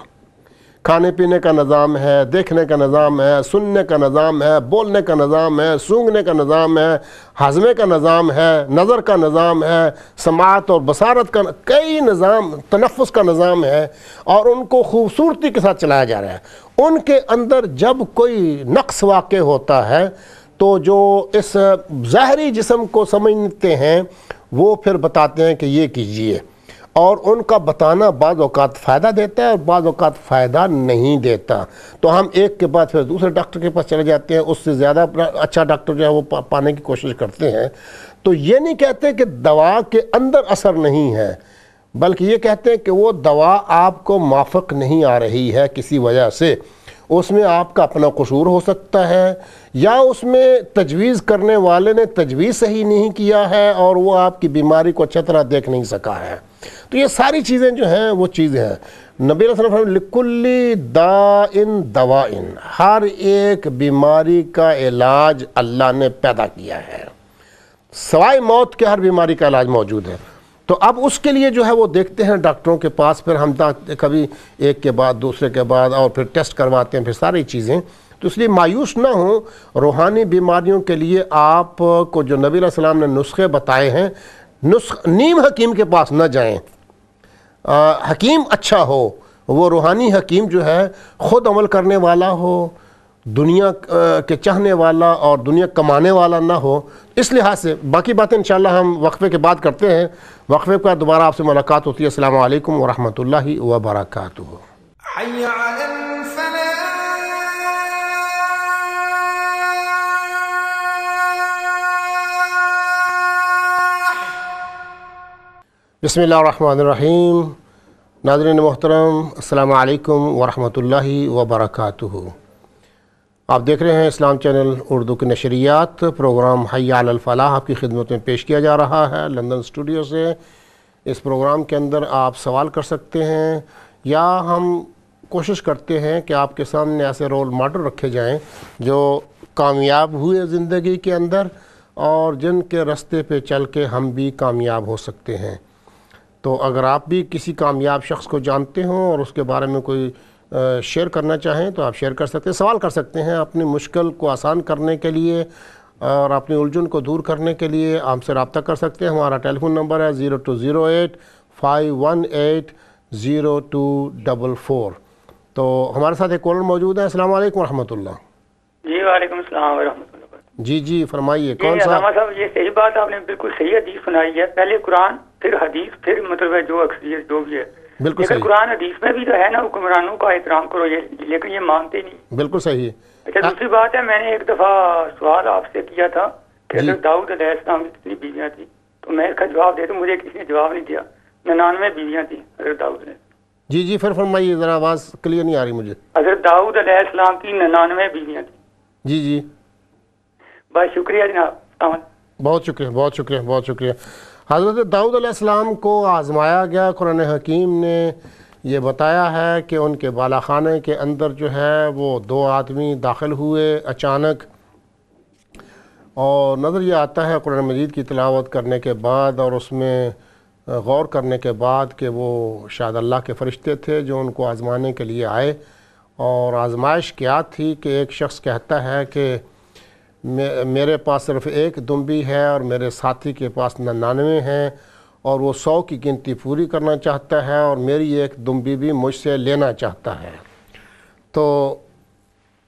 کھانے پینے کا نظام ہے، دیکھنے کا نظام ہے، سننے کا نظام ہے، بولنے کا نظام ہے سونگنے کا نظام ہے ہضمے کا نظام ہے، نظر کا نظام ہے، سماعت اور بصارت کا کئی نظام، تنفس کا نظام ہے اور ان کو خوبصورتی کے ساتھ چلایا جا رہا ہے۔ ان کے اندر جب کوئی نقص واقع ہوتا ہے تو جو اس ظاہری جسم کو سمجھتے ہیں وہ پھر بتاتے ہیں کہ یہ کیجیے اور ان کا بتانا بعض اوقات فائدہ دیتا ہے اور بعض اوقات فائدہ نہیں دیتا۔ تو ہم ایک کے بعد پھر دوسرے ڈاکٹر کے پاس چلے جاتے ہیں، اس سے زیادہ اچھا ڈاکٹر جو ہے وہ پانے کی کوشش کرتے ہیں۔ تو یہ نہیں کہتے کہ دوا کے اندر اثر نہیں ہے، بلکہ یہ کہتے ہیں کہ وہ دوا آپ کو موافق نہیں آ رہی ہے کسی وجہ سے۔ اس میں آپ کا اپنا قصور ہو سکتا ہے، یا اس میں تجویز کرنے والے نے تجویز صحیح نہیں کیا ہے اور وہ آپ کی بیماری کو اچھا طرح دیکھ نہیں سکا ہے۔ تو یہ ساری چیزیں جو ہیں وہ چیزیں ہیں۔ نبی علیہ وسلم لکلی دا ان دوا ان ہر ایک بیماری کا علاج اللہ نے پیدا کیا ہے۔ سوائے موت کے ہر بیماری کا علاج موجود ہے۔ تو اب اس کے لیے جو ہے وہ دیکھتے ہیں ڈاکٹروں کے پاس، پھر ہم کبھی ایک کے بعد، دوسرے کے بعد، اور پھر ٹیسٹ کرواتے ہیں، پھر ساری چیزیں۔ تو اس لیے مایوس نہ ہوں، روحانی بیماریوں کے لیے آپ کو جو نبی علیہ السلام نے نسخے بتائے ہیں، نسخ نیم حکیم کے پاس نہ جائیں۔ حکیم اچھا ہو، وہ روحانی حکیم جو ہے، خود عمل کرنے والا ہو، دنیا کے چاہنے والا اور دنیا کمانے والا نہ ہو۔ اس لحاظ سے، باقی باتیں انشاءاللہ ہم وقفے کے بعد کرتے ہیں۔ وقفے کا دوبارہ آپ سے ملاقات ہوتی ہے۔ السلام علیکم ورحمۃ اللہ وبرکاتہ۔ بسم اللہ الرحمن الرحیم. ناظرین محترم، السلام علیکم ورحمۃ اللہ وبرکاتہ. آپ دیکھ رہے ہیں اسلام چینل اردو کی نشریات. پروگرام حی علی الفلاح آپ کی خدمت میں پیش کیا جا رہا ہے. لندن اسٹوڈیو سے اس پروگرام کے اندر آپ سوال کر سکتے ہیں یا ہم کوشش کرتے ہیں کہ آپ کے سامنے ایسے رول ماڈل رکھے جائیں جو کامیاب ہوئے زندگی کے اندر اور جن کے رستے پہ چل کے ہم بھی کامیاب ہو سکتے ہیں۔ تو اگر آپ بھی کسی کامیاب شخص کو جانتے ہوں اور اس کے بارے میں کوئی شیئر کرنا چاہیں تو آپ شیئر کر سکتے ہیں، سوال کر سکتے ہیں اپنی مشکل کو آسان کرنے کے لیے اور اپنی الجھن کو دور کرنے کے لیے ہم سے رابطہ کر سکتے ہیں۔ ہمارا ٹیلی فون نمبر ہے zero two zero eight five one eight zero two double four. تو ہمارے ساتھ ایک کالر موجود ہے السلام علیکم ورحمۃ اللہ۔ جی وعلیکم السلام ورحمۃ جی جی فرمائیے کون سا؟ علامہ صاحب یہ صحیح بات آپ نے بالکل صحیح حدیث سنائی ہے۔ پہلے قرآن پھر حدیث پھر مطلب ہے جو اکثریت جو بھی ہے۔ بالکل صحیح۔ قرآن حدیث میں بھی تو ہے نا حکمرانوں کا احترام کرو یہ لیکن یہ مانتے نہیں۔ بالکل صحیح۔ اچھا دوسری بات ہے میں نے ایک دفعہ سوال آپ سے کیا تھا کہ جی۔ حضرت داؤد علیہ السلام کی کتنی بیویاں تھیں؟ تو میں اس کا جواب دے دوں مجھے کسی نے جواب نہیں دیا۔ ننانوے بیویاں تھیں حضرت داؤد نے جی جی پھر فرمائیے ذرا آواز کلیئر نہیں آ رہی مجھے۔ حضرت داؤد علیہ السلام کی ننانوے بیویاں تھیں۔ جی جی۔ بس شکریہ جناب بہت شکریہ بہت شکریہ بہت شکریہ۔ حضرت داؤد علیہ السلام کو آزمایا گیا، قرآن حکیم نے یہ بتایا ہے کہ ان کے بالا خانے کے اندر جو ہے وہ دو آدمی داخل ہوئے اچانک۔ اور نظر یہ آتا ہے قرآن مجید کی تلاوت کرنے کے بعد اور اس میں غور کرنے کے بعد کہ وہ شاید اللہ کے فرشتے تھے جو ان کو آزمانے کے لیے آئے۔ اور آزمائش کیا تھی کہ ایک شخص کہتا ہے کہ میرے پاس صرف ایک دمبی ہے اور میرے ساتھی کے پاس ننانوے ہیں اور وہ سو کی گنتی پوری کرنا چاہتا ہے اور میری ایک دمبی بھی مجھ سے لینا چاہتا ہے۔ تو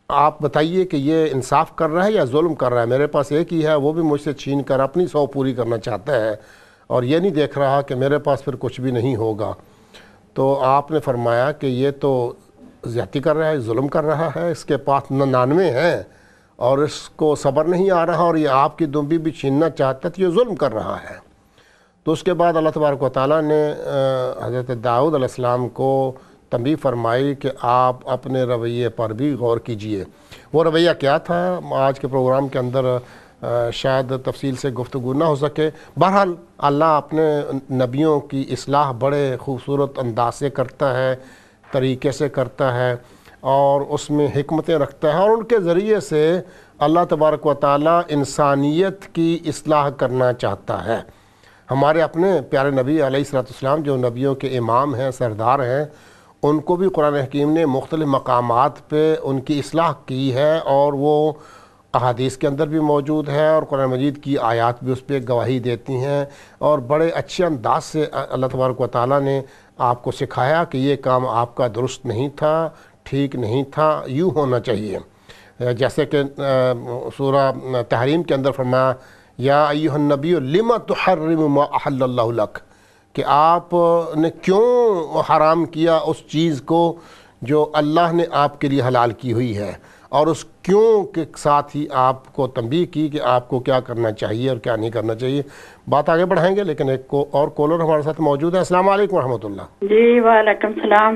آپ بتائیے کہ یہ انصاف کر رہا ہے یا ظلم کر رہا ہے؟ میرے پاس ایک ہی ہے، وہ بھی مجھ سے چھین کر اپنی سو پوری کرنا چاہتا ہے اور یہ نہیں دیکھ رہا کہ میرے پاس پھر کچھ بھی نہیں ہوگا۔ تو آپ نے فرمایا کہ یہ تو زیادتی کر رہا ہے، ظلم کر رہا ہے، اس کے پاس ننانوے ہیں۔ اور اس کو صبر نہیں آ رہا اور یہ آپ کی دمبی بھی چھیننا چاہتا ہے تو یہ ظلم کر رہا ہے۔ تو اس کے بعد اللہ تبارک و تعالیٰ نے حضرت داؤد علیہ السلام کو تنبیہ فرمائی کہ آپ اپنے رویے پر بھی غور کیجیے۔ وہ رویہ کیا تھا؟ آج کے پروگرام کے اندر شاید تفصیل سے گفتگو نہ ہو سکے۔ بہرحال اللہ اپنے نبیوں کی اصلاح بڑے خوبصورت انداز سے کرتا ہے، طریقے سے کرتا ہے۔ اور اس میں حکمتیں رکھتا ہے اور ان کے ذریعے سے اللہ تبارک و تعالیٰ انسانیت کی اصلاح کرنا چاہتا ہے۔ ہمارے اپنے پیارے نبی علیہ السلاۃ السلام جو نبیوں کے امام ہیں، سردار ہیں، ان کو بھی قرآن حکیم نے مختلف مقامات پہ ان کی اصلاح کی ہے اور وہ احادیث کے اندر بھی موجود ہے اور قرآن مجید کی آیات بھی اس پہ گواہی دیتی ہیں۔ اور بڑے اچھے انداز سے اللہ تبارک و تعالیٰ نے آپ کو سکھایا کہ یہ کام آپ کا درست نہیں تھا۔ ٹھیک نہیں تھا، یوں ہونا چاہیے۔ جیسے کہ سورہ تحریم کے اندر فرمایا، یا ایوہ النبی لما تحرم ما احل اللہ لک؟ کہ آپ نے کیوں حرام کیا اس چیز کو جو اللہ نے آپ کے لیے حلال کی ہوئی ہے؟ اور اس کیوں کے ساتھ ہی آپ کو تنبیہ کی کہ آپ کو کیا کرنا چاہیے اور کیا نہیں کرنا چاہیے؟ بات آگے بڑھائیں گے، لیکن ایک کو اور کالر ہمارے ساتھ موجود ہے السلام علیکم ورحمۃ اللہ۔ جی وعلیکم السلام۔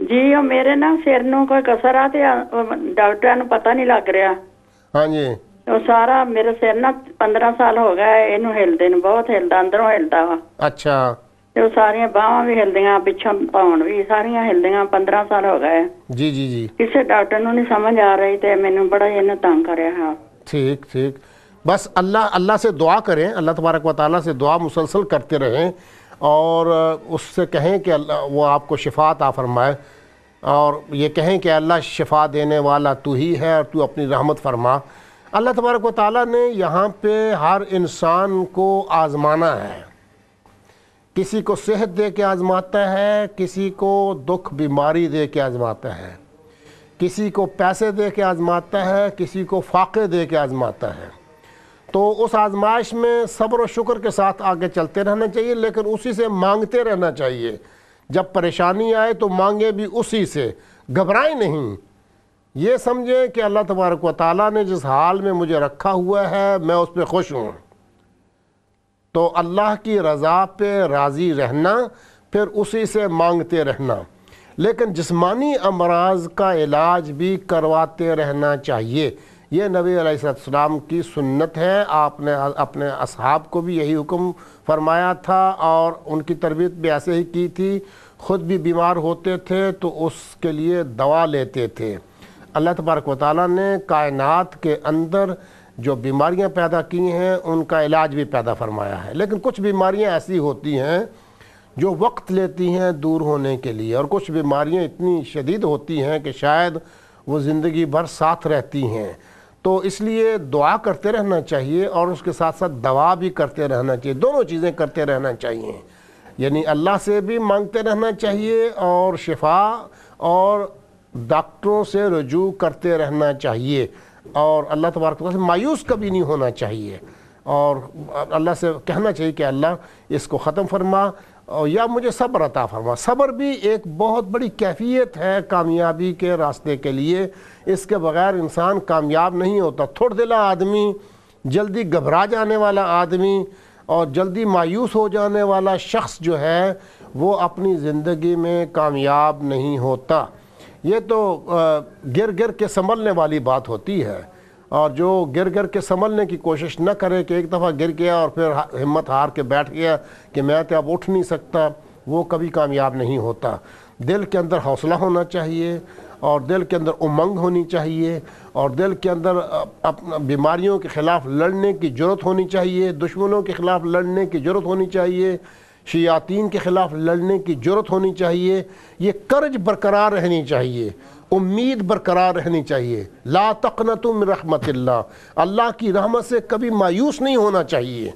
ਜੀ ਉਹ ਮੇਰੇ ਨਾ ਸਿਰ ਨੂੰ ਕੋਈ ਕਸਰ ਆ ਤੇ ਡਾਕਟਰਾਂ ਨੂੰ ਪਤਾ ਨਹੀਂ ਲੱਗ ਰਿਹਾ। ਹਾਂਜੀ। ਉਹ ਸਾਰਾ ਮੇਰੇ ਸਿਰ ਨਾ 15 ਸਾਲ ਹੋ ਗਿਆ ਇਹਨੂੰ ਹਿਲਦੇ ਨੂੰ ਬਹੁਤ ਹਿਲਦਾ ਅੰਦਰੋਂ ਹਿਲਦਾ ਵਾ। ਅੱਛਾ। ਤੇ ਉਹ ਸਾਰੀਆਂ ਬਾਹਾਂ ਵੀ ਹਿਲਦੀਆਂ ਪਿੱਛੋਂ ਪਾਉਣ ਵੀ ਸਾਰੀਆਂ ਹਿਲਦੀਆਂ 15 ਸਾਲ ਹੋ ਗਏ। ਜੀ ਜੀ ਜੀ। ਕਿਸੇ ਡਾਕਟਰ ਨੂੰ ਨਹੀਂ ਸਮਝ ਆ ਰਹੀ ਤੇ ਮੈਨੂੰ ਬੜਾ ਇਹਨੇ ਤੰਗ ਕਰਿਆ ਹਾਂ। ਠੀਕ ਠੀਕ। بس اللہ اللہ سے دعا کریں، اللہ تبارک و تعالیٰ سے دعا مسلسل کرتے رہیں اور اس سے کہیں کہ اللہ وہ آپ کو شفا عطا فرمائے اور یہ کہیں کہ اللہ شفا دینے والا تو ہی ہے اور تو اپنی رحمت فرما۔ اللہ تبارک و تعالیٰ نے یہاں پہ ہر انسان کو آزمانا ہے۔ کسی کو صحت دے کے آزماتا ہے، کسی کو دکھ، بیماری دے کے آزماتا ہے۔ کسی کو پیسے دے کے آزماتا ہے، کسی کو فاقے دے کے آزماتا ہے۔ تو اس آزمائش میں صبر و شکر کے ساتھ آگے چلتے رہنا چاہیے، لیکن اسی سے مانگتے رہنا چاہیے۔ جب پریشانی آئے تو مانگے بھی اسی سے، گھبرائیں نہیں۔ یہ سمجھیں کہ اللہ تبارک و تعالیٰ نے جس حال میں مجھے رکھا ہوا ہے، میں اس پہ خوش ہوں۔ تو اللہ کی رضا پہ راضی رہنا، پھر اسی سے مانگتے رہنا۔ لیکن جسمانی امراض کا علاج بھی کرواتے رہنا چاہیے۔ یہ نبی علیہ السلام کی سنت ہے۔ آپ نے اپنے اصحاب کو بھی یہی حکم فرمایا تھا اور ان کی تربیت بھی ایسے ہی کی تھی۔ خود بھی بیمار ہوتے تھے تو اس کے لیے دوا لیتے تھے۔ اللہ تبارک و تعالیٰ نے کائنات کے اندر جو بیماریاں پیدا کی ہیں، ان کا علاج بھی پیدا فرمایا ہے۔ لیکن کچھ بیماریاں ایسی ہوتی ہیں جو وقت لیتی ہیں دور ہونے کے لیے۔ اور کچھ بیماریاں اتنی شدید ہوتی ہیں کہ شاید وہ زندگی بھر ساتھ رہتی ہیں۔ تو اس لیے دعا کرتے رہنا چاہیے اور اس کے ساتھ ساتھ دعا بھی کرتے رہنا چاہیے۔ دونوں چیزیں کرتے رہنا چاہیے۔ یعنی اللہ سے بھی مانگتے رہنا چاہیے اور شفا اور ڈاکٹروں سے رجوع کرتے رہنا چاہیے۔ اور اللہ تبارک سے مایوس کبھی نہیں ہونا چاہیے۔ اور اللہ سے کہنا چاہیے کہ اللہ اس کو ختم فرما۔ یا مجھے صبر عطا فرما۔ صبر بھی ایک بہت بڑی کیفیت ہے کامیابی کے راستے کے لیے۔ اس کے بغیر انسان کامیاب نہیں ہوتا۔ تھوڑ دلا آدمی، جلدی گھبرا جانے والا آدمی اور جلدی مایوس ہو جانے والا شخص جو ہے، وہ اپنی زندگی میں کامیاب نہیں ہوتا۔ یہ تو گر گر کے سنبھلنے والی بات ہوتی ہے۔ اور جو گر گر کے سنبھلنے کی کوشش نہ کرے کہ ایک دفعہ گر گیا اور پھر ہمت ہار کے بیٹھ گیا کہ میں تو اب اٹھ نہیں سکتا، وہ کبھی کامیاب نہیں ہوتا۔ دل کے اندر حوصلہ ہونا چاہیے اور دل کے اندر امنگ ہونی چاہیے اور دل کے اندر اپنا بیماریوں کے خلاف لڑنے کی جرت ہونی چاہیے، دشمنوں کے خلاف لڑنے کی جرت ہونی چاہیے، شیاطین کے خلاف لڑنے کی جرت ہونی چاہیے، یہ کرج برقرار رہنی چاہیے۔ امید برقرار رہنی چاہیے۔ لا تقنت من رحمت اللہ۔ اللہ کی رحمت سے کبھی مایوس نہیں ہونا چاہیے۔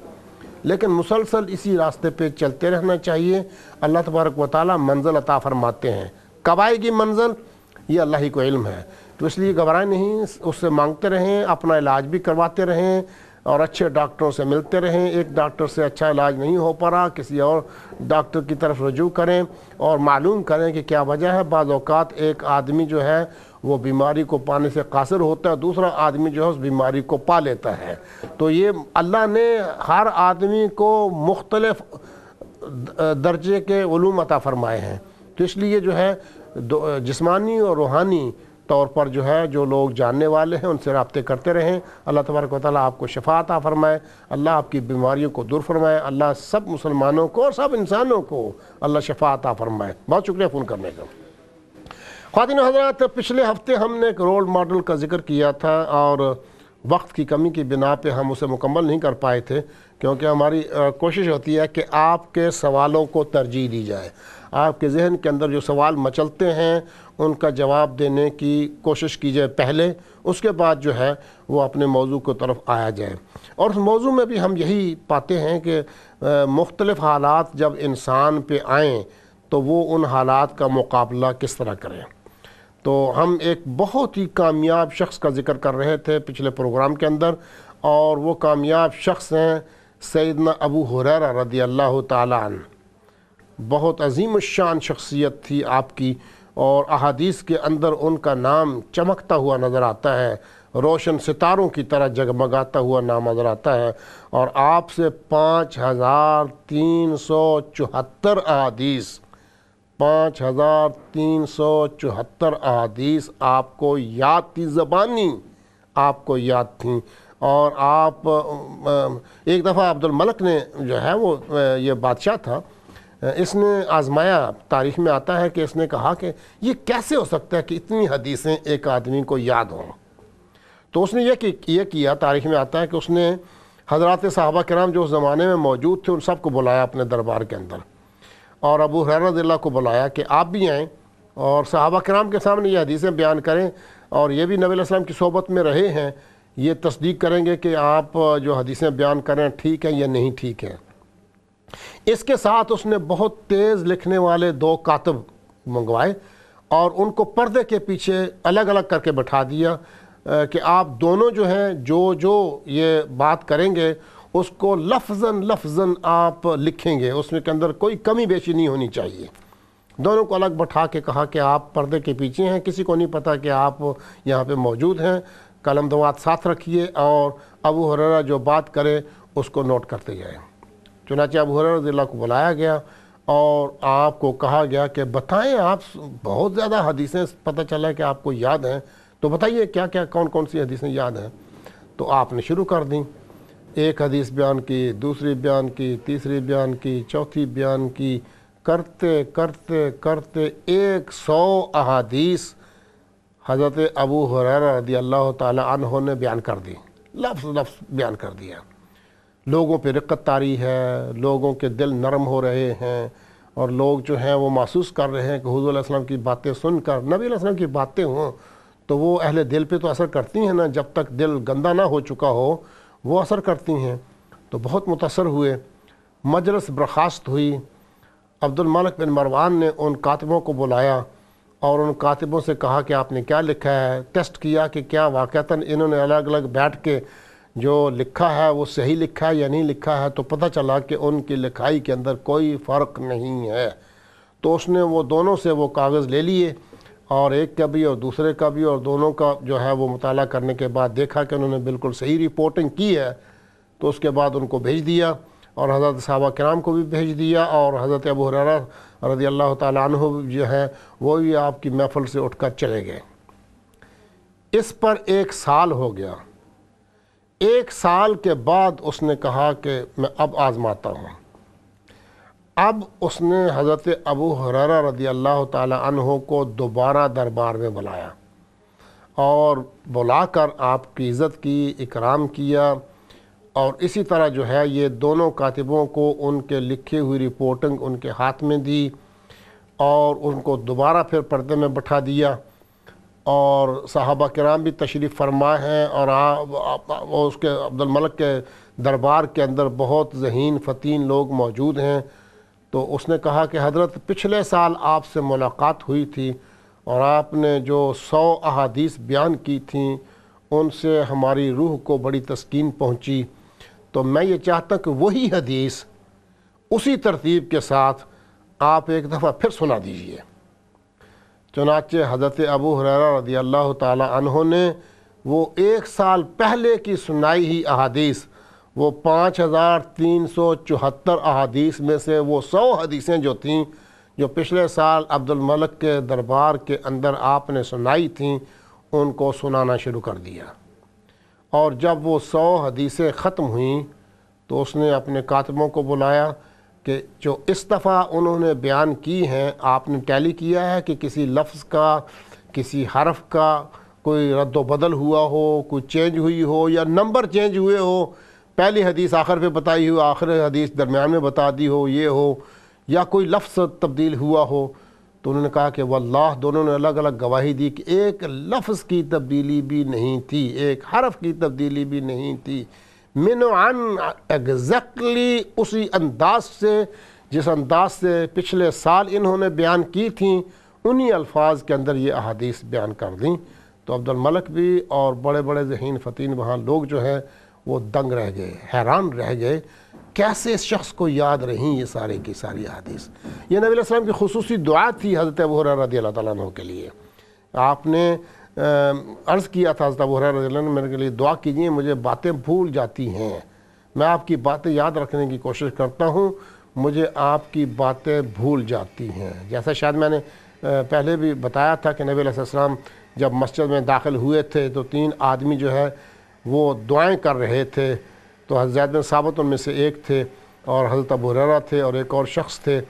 لیکن مسلسل اسی راستے پہ چلتے رہنا چاہیے۔ اللہ تبارک و تعالی منزل عطا فرماتے ہیں۔ کب آئے گی منزل، یہ اللہ ہی کو علم ہے۔ تو اس لیے گھبرائیں نہیں، اس سے مانگتے رہیں، اپنا علاج بھی کرواتے رہیں۔ اور اچھے ڈاکٹروں سے ملتے رہیں۔ ایک ڈاکٹر سے اچھا علاج نہیں ہو پا رہا، کسی اور ڈاکٹر کی طرف رجوع کریں اور معلوم کریں کہ کیا وجہ ہے۔ بعض اوقات ایک آدمی جو ہے، وہ بیماری کو پانے سے قاصر ہوتا ہے، دوسرا آدمی جو ہے، اس بیماری کو پا لیتا ہے۔ تو یہ اللہ نے ہر آدمی کو مختلف درجے کے علوم عطا فرمائے ہیں۔ تو اس لیے جو ہے جسمانی اور روحانی طور پر جو ہے، جو لوگ جاننے والے ہیں، ان سے رابطے کرتے رہیں۔ اللہ تبارک و تعالیٰ آپ کو شفا عطا فرمائے۔ اللہ آپ کی بیماریوں کو دور فرمائے۔ اللہ سب مسلمانوں کو اور سب انسانوں کو اللہ شفا عطا فرمائے۔ بہت شکریہ فون کرنے کا۔ خواتین حضرات، پچھلے ہفتے ہم نے ایک رول ماڈل کا ذکر کیا تھا اور وقت کی کمی کی بنا پہ ہم اسے مکمل نہیں کر پائے تھے، کیونکہ ہماری کوشش ہوتی ہے کہ آپ کے سوالوں کو ترجیح دی جائے۔ آپ کے ذہن کے اندر جو سوال مچلتے ہیں، ان کا جواب دینے کی کوشش کی جائے پہلے، اس کے بعد جو ہے وہ اپنے موضوع کو طرف آیا جائے۔ اور اس موضوع میں بھی ہم یہی پاتے ہیں کہ مختلف حالات جب انسان پہ آئیں تو وہ ان حالات کا مقابلہ کس طرح کریں۔ تو ہم ایک بہت ہی کامیاب شخص کا ذکر کر رہے تھے پچھلے پروگرام کے اندر، اور وہ کامیاب شخص ہیں سیدنا ابو حریرہ رضی اللہ تعالیٰ عنہ۔ بہت عظیم الشان شخصیت تھی آپ کی اور احادیث کے اندر ان کا نام چمکتا ہوا نظر آتا ہے، روشن ستاروں کی طرح جگمگاتا ہوا نام نظر آتا ہے اور آپ سے پانچ ہزار تین سو چوہتر احادیث، پانچ ہزار تین سو چوہتر احادیث آپ کو یاد تھی، زبانی آپ کو یاد تھیں اور آپ ایک دفعہ عبد الملک نے جو ہے وہ یہ بادشاہ تھا اس نے آزمایا، تاریخ میں آتا ہے کہ اس نے کہا کہ یہ کیسے ہو سکتا ہے کہ اتنی حدیثیں ایک آدمی کو یاد ہوں؟ تو اس نے یہ یہ کیا، تاریخ میں آتا ہے کہ اس نے حضرات صحابہ کرام جو اس زمانے میں موجود تھے، ان سب کو بلایا اپنے دربار کے اندر۔ اور ابو حیرت اللہ کو بلایا کہ آپ بھی آئیں اور صحابہ کرام کے سامنے یہ حدیثیں بیان کریں اور یہ بھی نبی علیہ السلام کی صحبت میں رہے ہیں، یہ تصدیق کریں گے کہ آپ جو حدیثیں بیان کریں ٹھیک ہیں یا نہیں ٹھیک ہیں۔ اس کے ساتھ اس نے بہت تیز لکھنے والے دو کاتب منگوائے اور ان کو پردے کے پیچھے الگ الگ کر کے بٹھا دیا کہ آپ دونوں جو ہیں، جو جو یہ بات کریں گے، اس کو لفظاً لفظاً آپ لکھیں گے۔ اس میں کے اندر کوئی کمی بیشی نہیں ہونی چاہیے۔ دونوں کو الگ بٹھا کے کہا کہ آپ پردے کے پیچھے ہیں۔ کسی کو نہیں پتا کہ آپ یہاں پہ موجود ہیں۔ قلم دوات ساتھ رکھیے اور ابو حرارہ جو بات کرے، اس کو نوٹ کرتے جائیں۔ چنانچہ ابو حرارہ رضی اللہ کو بلایا گیا اور آپ کو کہا گیا کہ بتائیں آپ بہت زیادہ حدیثیں پتہ چلا کہ آپ کو یاد ہیں تو بتائیے کیا کیا کون کون سی حدیثیں یاد ہیں تو آپ نے شروع کر دیں ایک حدیث بیان کی، دوسری بیان کی، تیسری بیان کی، چوتھی بیان کی، کرتے کرتے کرتے ایک سو احادیث حضرت ابو حریرہ رضی اللہ تعالی عنہ نے بیان کر دی، لفظ لفظ بیان کر دیا۔ لوگوں پہ رقت تاری ہے، لوگوں کے دل نرم ہو رہے ہیں اور لوگ جو ہیں وہ محسوس کر رہے ہیں کہ حضور علیہ السلام کی باتیں سن کر، نبی علیہ السلام کی باتیں ہوں، تو وہ اہل دل پہ تو اثر کرتی ہیں نا، جب تک دل گندہ نہ ہو چکا ہو، وہ اثر کرتی ہیں۔ تو بہت متاثر ہوئے۔ مجلس برخاست ہوئی۔ عبد الملک بن مروان نے ان کاتبوں کو بلایا اور ان کاتبوں سے کہا کہ آپ نے کیا لکھا ہے؟ ٹیسٹ کیا کہ کیا واقعتاً انہوں نے الگ الگ بیٹھ کے جو لکھا ہے وہ صحیح لکھا ہے یا نہیں لکھا ہے تو پتہ چلا کہ ان کی لکھائی کے اندر کوئی فرق نہیں ہے۔ تو اس نے وہ دونوں سے وہ کاغذ لے لیے اور ایک کا بھی اور دوسرے کا بھی اور دونوں کا جو ہے وہ مطالعہ کرنے کے بعد دیکھا کہ انہوں نے بالکل صحیح رپورٹنگ کی ہے۔ تو اس کے بعد ان کو بھیج دیا اور حضرت صحابہ کرام کو بھی بھیج دیا اور حضرت ابو حرارہ رضی اللہ تعالیٰ عنہ جو ہے وہ بھی آپ کی محفل سے اٹھ کر چلے گئے۔ اس پر ایک سال ہو گیا۔ ایک سال کے بعد اس نے کہا کہ میں اب آزماتا ہوں۔ اب اس نے حضرت ابو حرارہ رضی اللہ تعالی عنہ کو دوبارہ دربار میں بلایا اور بلا کر آپ کی عزت کی، اکرام کیا اور اسی طرح جو ہے یہ دونوں کاتبوں کو ان کے لکھی ہوئی رپورٹنگ ان کے ہاتھ میں دی اور ان کو دوبارہ پھر پردے میں بٹھا دیا۔ اور صحابہ کرام بھی تشریف فرما ہیں اور اس کے عبد الملک کے دربار کے اندر بہت ذہین فتین لوگ موجود ہیں۔ تو اس نے کہا کہ حضرت، پچھلے سال آپ سے ملاقات ہوئی تھی اور آپ نے جو سو احادیث بیان کی تھیں، ان سے ہماری روح کو بڑی تسکین پہنچی۔ تو میں یہ چاہتا کہ وہی حدیث اسی ترتیب کے ساتھ آپ ایک دفعہ پھر سنا دیجیے۔ چنانچہ حضرت ابو حریرہ رضی اللہ تعالی عنہ نے وہ ایک سال پہلے کی سنائی ہی احادیث، وہ پانچ ہزار تین سو چوہتر احادیث میں سے وہ سو حدیثیں جو تھیں، جو پچھلے سال عبد الملک کے دربار کے اندر آپ نے سنائی تھیں، ان کو سنانا شروع کر دیا۔ اور جب وہ سو حدیثیں ختم ہوئیں تو اس نے اپنے کاتبوں کو بلایا کہ جو اس دفعہ انہوں نے بیان کی ہیں، آپ نے ٹیلی کیا ہے کہ کسی لفظ کا، کسی حرف کا کوئی رد و بدل ہوا ہو، کوئی چینج ہوئی ہو یا نمبر چینج ہوئے ہو، پہلی حدیث آخر پہ بتائی ہو، آخر حدیث درمیان میں بتا دی ہو، یہ ہو یا کوئی لفظ تبدیل ہوا ہو، تو انہوں نے کہا کہ واللہ، دونوں نے الگ الگ گواہی دی کہ ایک لفظ کی تبدیلی بھی نہیں تھی، ایک حرف کی تبدیلی بھی نہیں تھی۔ من عن ایگزیکٹلی اسی انداز سے، جس انداز سے پچھلے سال انہوں نے بیان کی تھیں، انہی الفاظ کے اندر یہ احادیث بیان کر دیں۔ تو عبد الملک بھی اور بڑے بڑے ذہین فتین وہاں لوگ جو ہیں، وہ دنگ رہ گئے، حیران رہ گئے، کیسے اس شخص کو یاد رہیں یہ سارے کی ساری حدیث یہ نبی علیہ السلام کی خصوصی دعا تھی حضرت ابو رضی اللہ تعالیٰ عنہ کے لیے۔ آپ نے عرض کیا تھا حضرت ابو حریرہ رضی اللہ عنہ میرے کے لیے دعا کیجیے، مجھے باتیں بھول جاتی ہیں۔ میں آپ کی باتیں یاد رکھنے کی کوشش کرتا ہوں، مجھے آپ کی باتیں بھول جاتی ہیں۔ جیسا شاید میں نے پہلے بھی بتایا تھا کہ نبی علیہ السلام جب مسجد میں داخل ہوئے تھے، تو تین آدمی جو ہے، وہ دعائیں کر رہے تھے۔ تو حضرت بن ثابت ان میں سے ایک تھے اور حضرت ابو حریرہ تھے اور ایک اور شخص تھے۔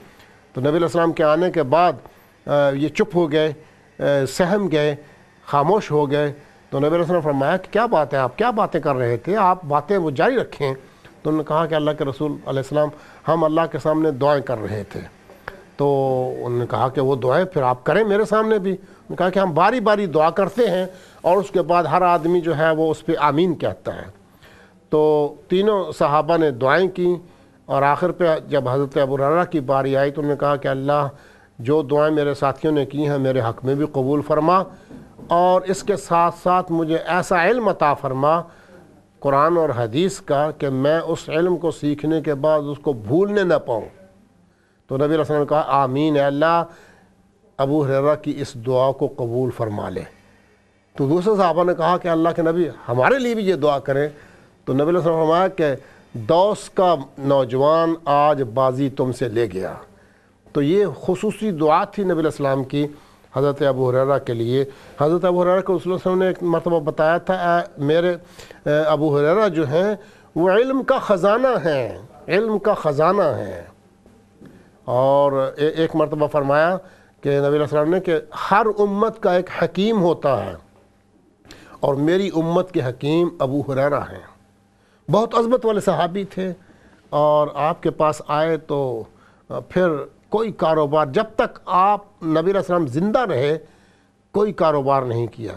تو نبی علیہ السلام کے آنے کے بعد یہ چپ ہو گئے سہم گئے۔ خاموش ہو گئے۔ تو نبی علیہ السلام فرمایا کہ کیا بات ہے آپ، کیا باتیں کر رہے تھے؟ آپ باتیں وہ جاری رکھیں۔ تو انہوں نے کہا کہ اللہ کے رسول علیہ السلام، ہم اللہ کے سامنے دعائیں کر رہے تھے۔ تو انہوں نے کہا کہ وہ دعائیں پھر آپ کریں میرے سامنے بھی۔ انہوں نے کہا کہ ہم باری باری دعا کرتے ہیں اور اس کے بعد ہر آدمی جو ہے وہ اس پہ آمین کہتا ہے۔ تو تینوں صحابہ نے دعائیں کی اور آخر پہ جب حضرت ابو ابرارہ کی باری آئی تو انہوں نے کہا کہ اللہ جو دعائیں میرے ساتھیوں نے کی ہیں میرے حق میں بھی قبول فرما۔ اور اس کے ساتھ ساتھ مجھے ایسا علم عطا فرما قرآن اور حدیث کا کہ میں اس علم کو سیکھنے کے بعد اس کو بھولنے نہ پاؤں۔ تو نبی علیہ السلام نے کہا، آمین اے اللہ، ابو حریرہ کی اس دعا کو قبول فرما لے۔ تو دوسرے صحابہ نے کہا کہ اللہ کے نبی، ہمارے لیے بھی یہ دعا کریں۔ تو نبی علیہ السلام نے فرمایا کہ دوس کا نوجوان آج بازی تم سے لے گیا۔ تو یہ خصوصی دعا تھی نبی علیہ السلام کی۔ حضرت ابو حریرہ کے لیے۔ حضرت ابو حریرہ کو رسول وسلم نے ایک مرتبہ بتایا تھا میرے ابو حریرہ جو ہیں، وہ علم کا خزانہ ہیں، علم کا خزانہ ہیں۔ اور ایک مرتبہ فرمایا کہ نبی علیہ السلام نے کہ ہر امت کا ایک حکیم ہوتا ہے۔ اور میری امت کے حکیم ابو حریرہ ہیں۔ بہت عظمت والے صحابی تھے۔ اور آپ کے پاس آئے تو پھر کوئی کاروبار، جب تک آپ نبی علیہ السلام زندہ رہے، کوئی کاروبار نہیں کیا۔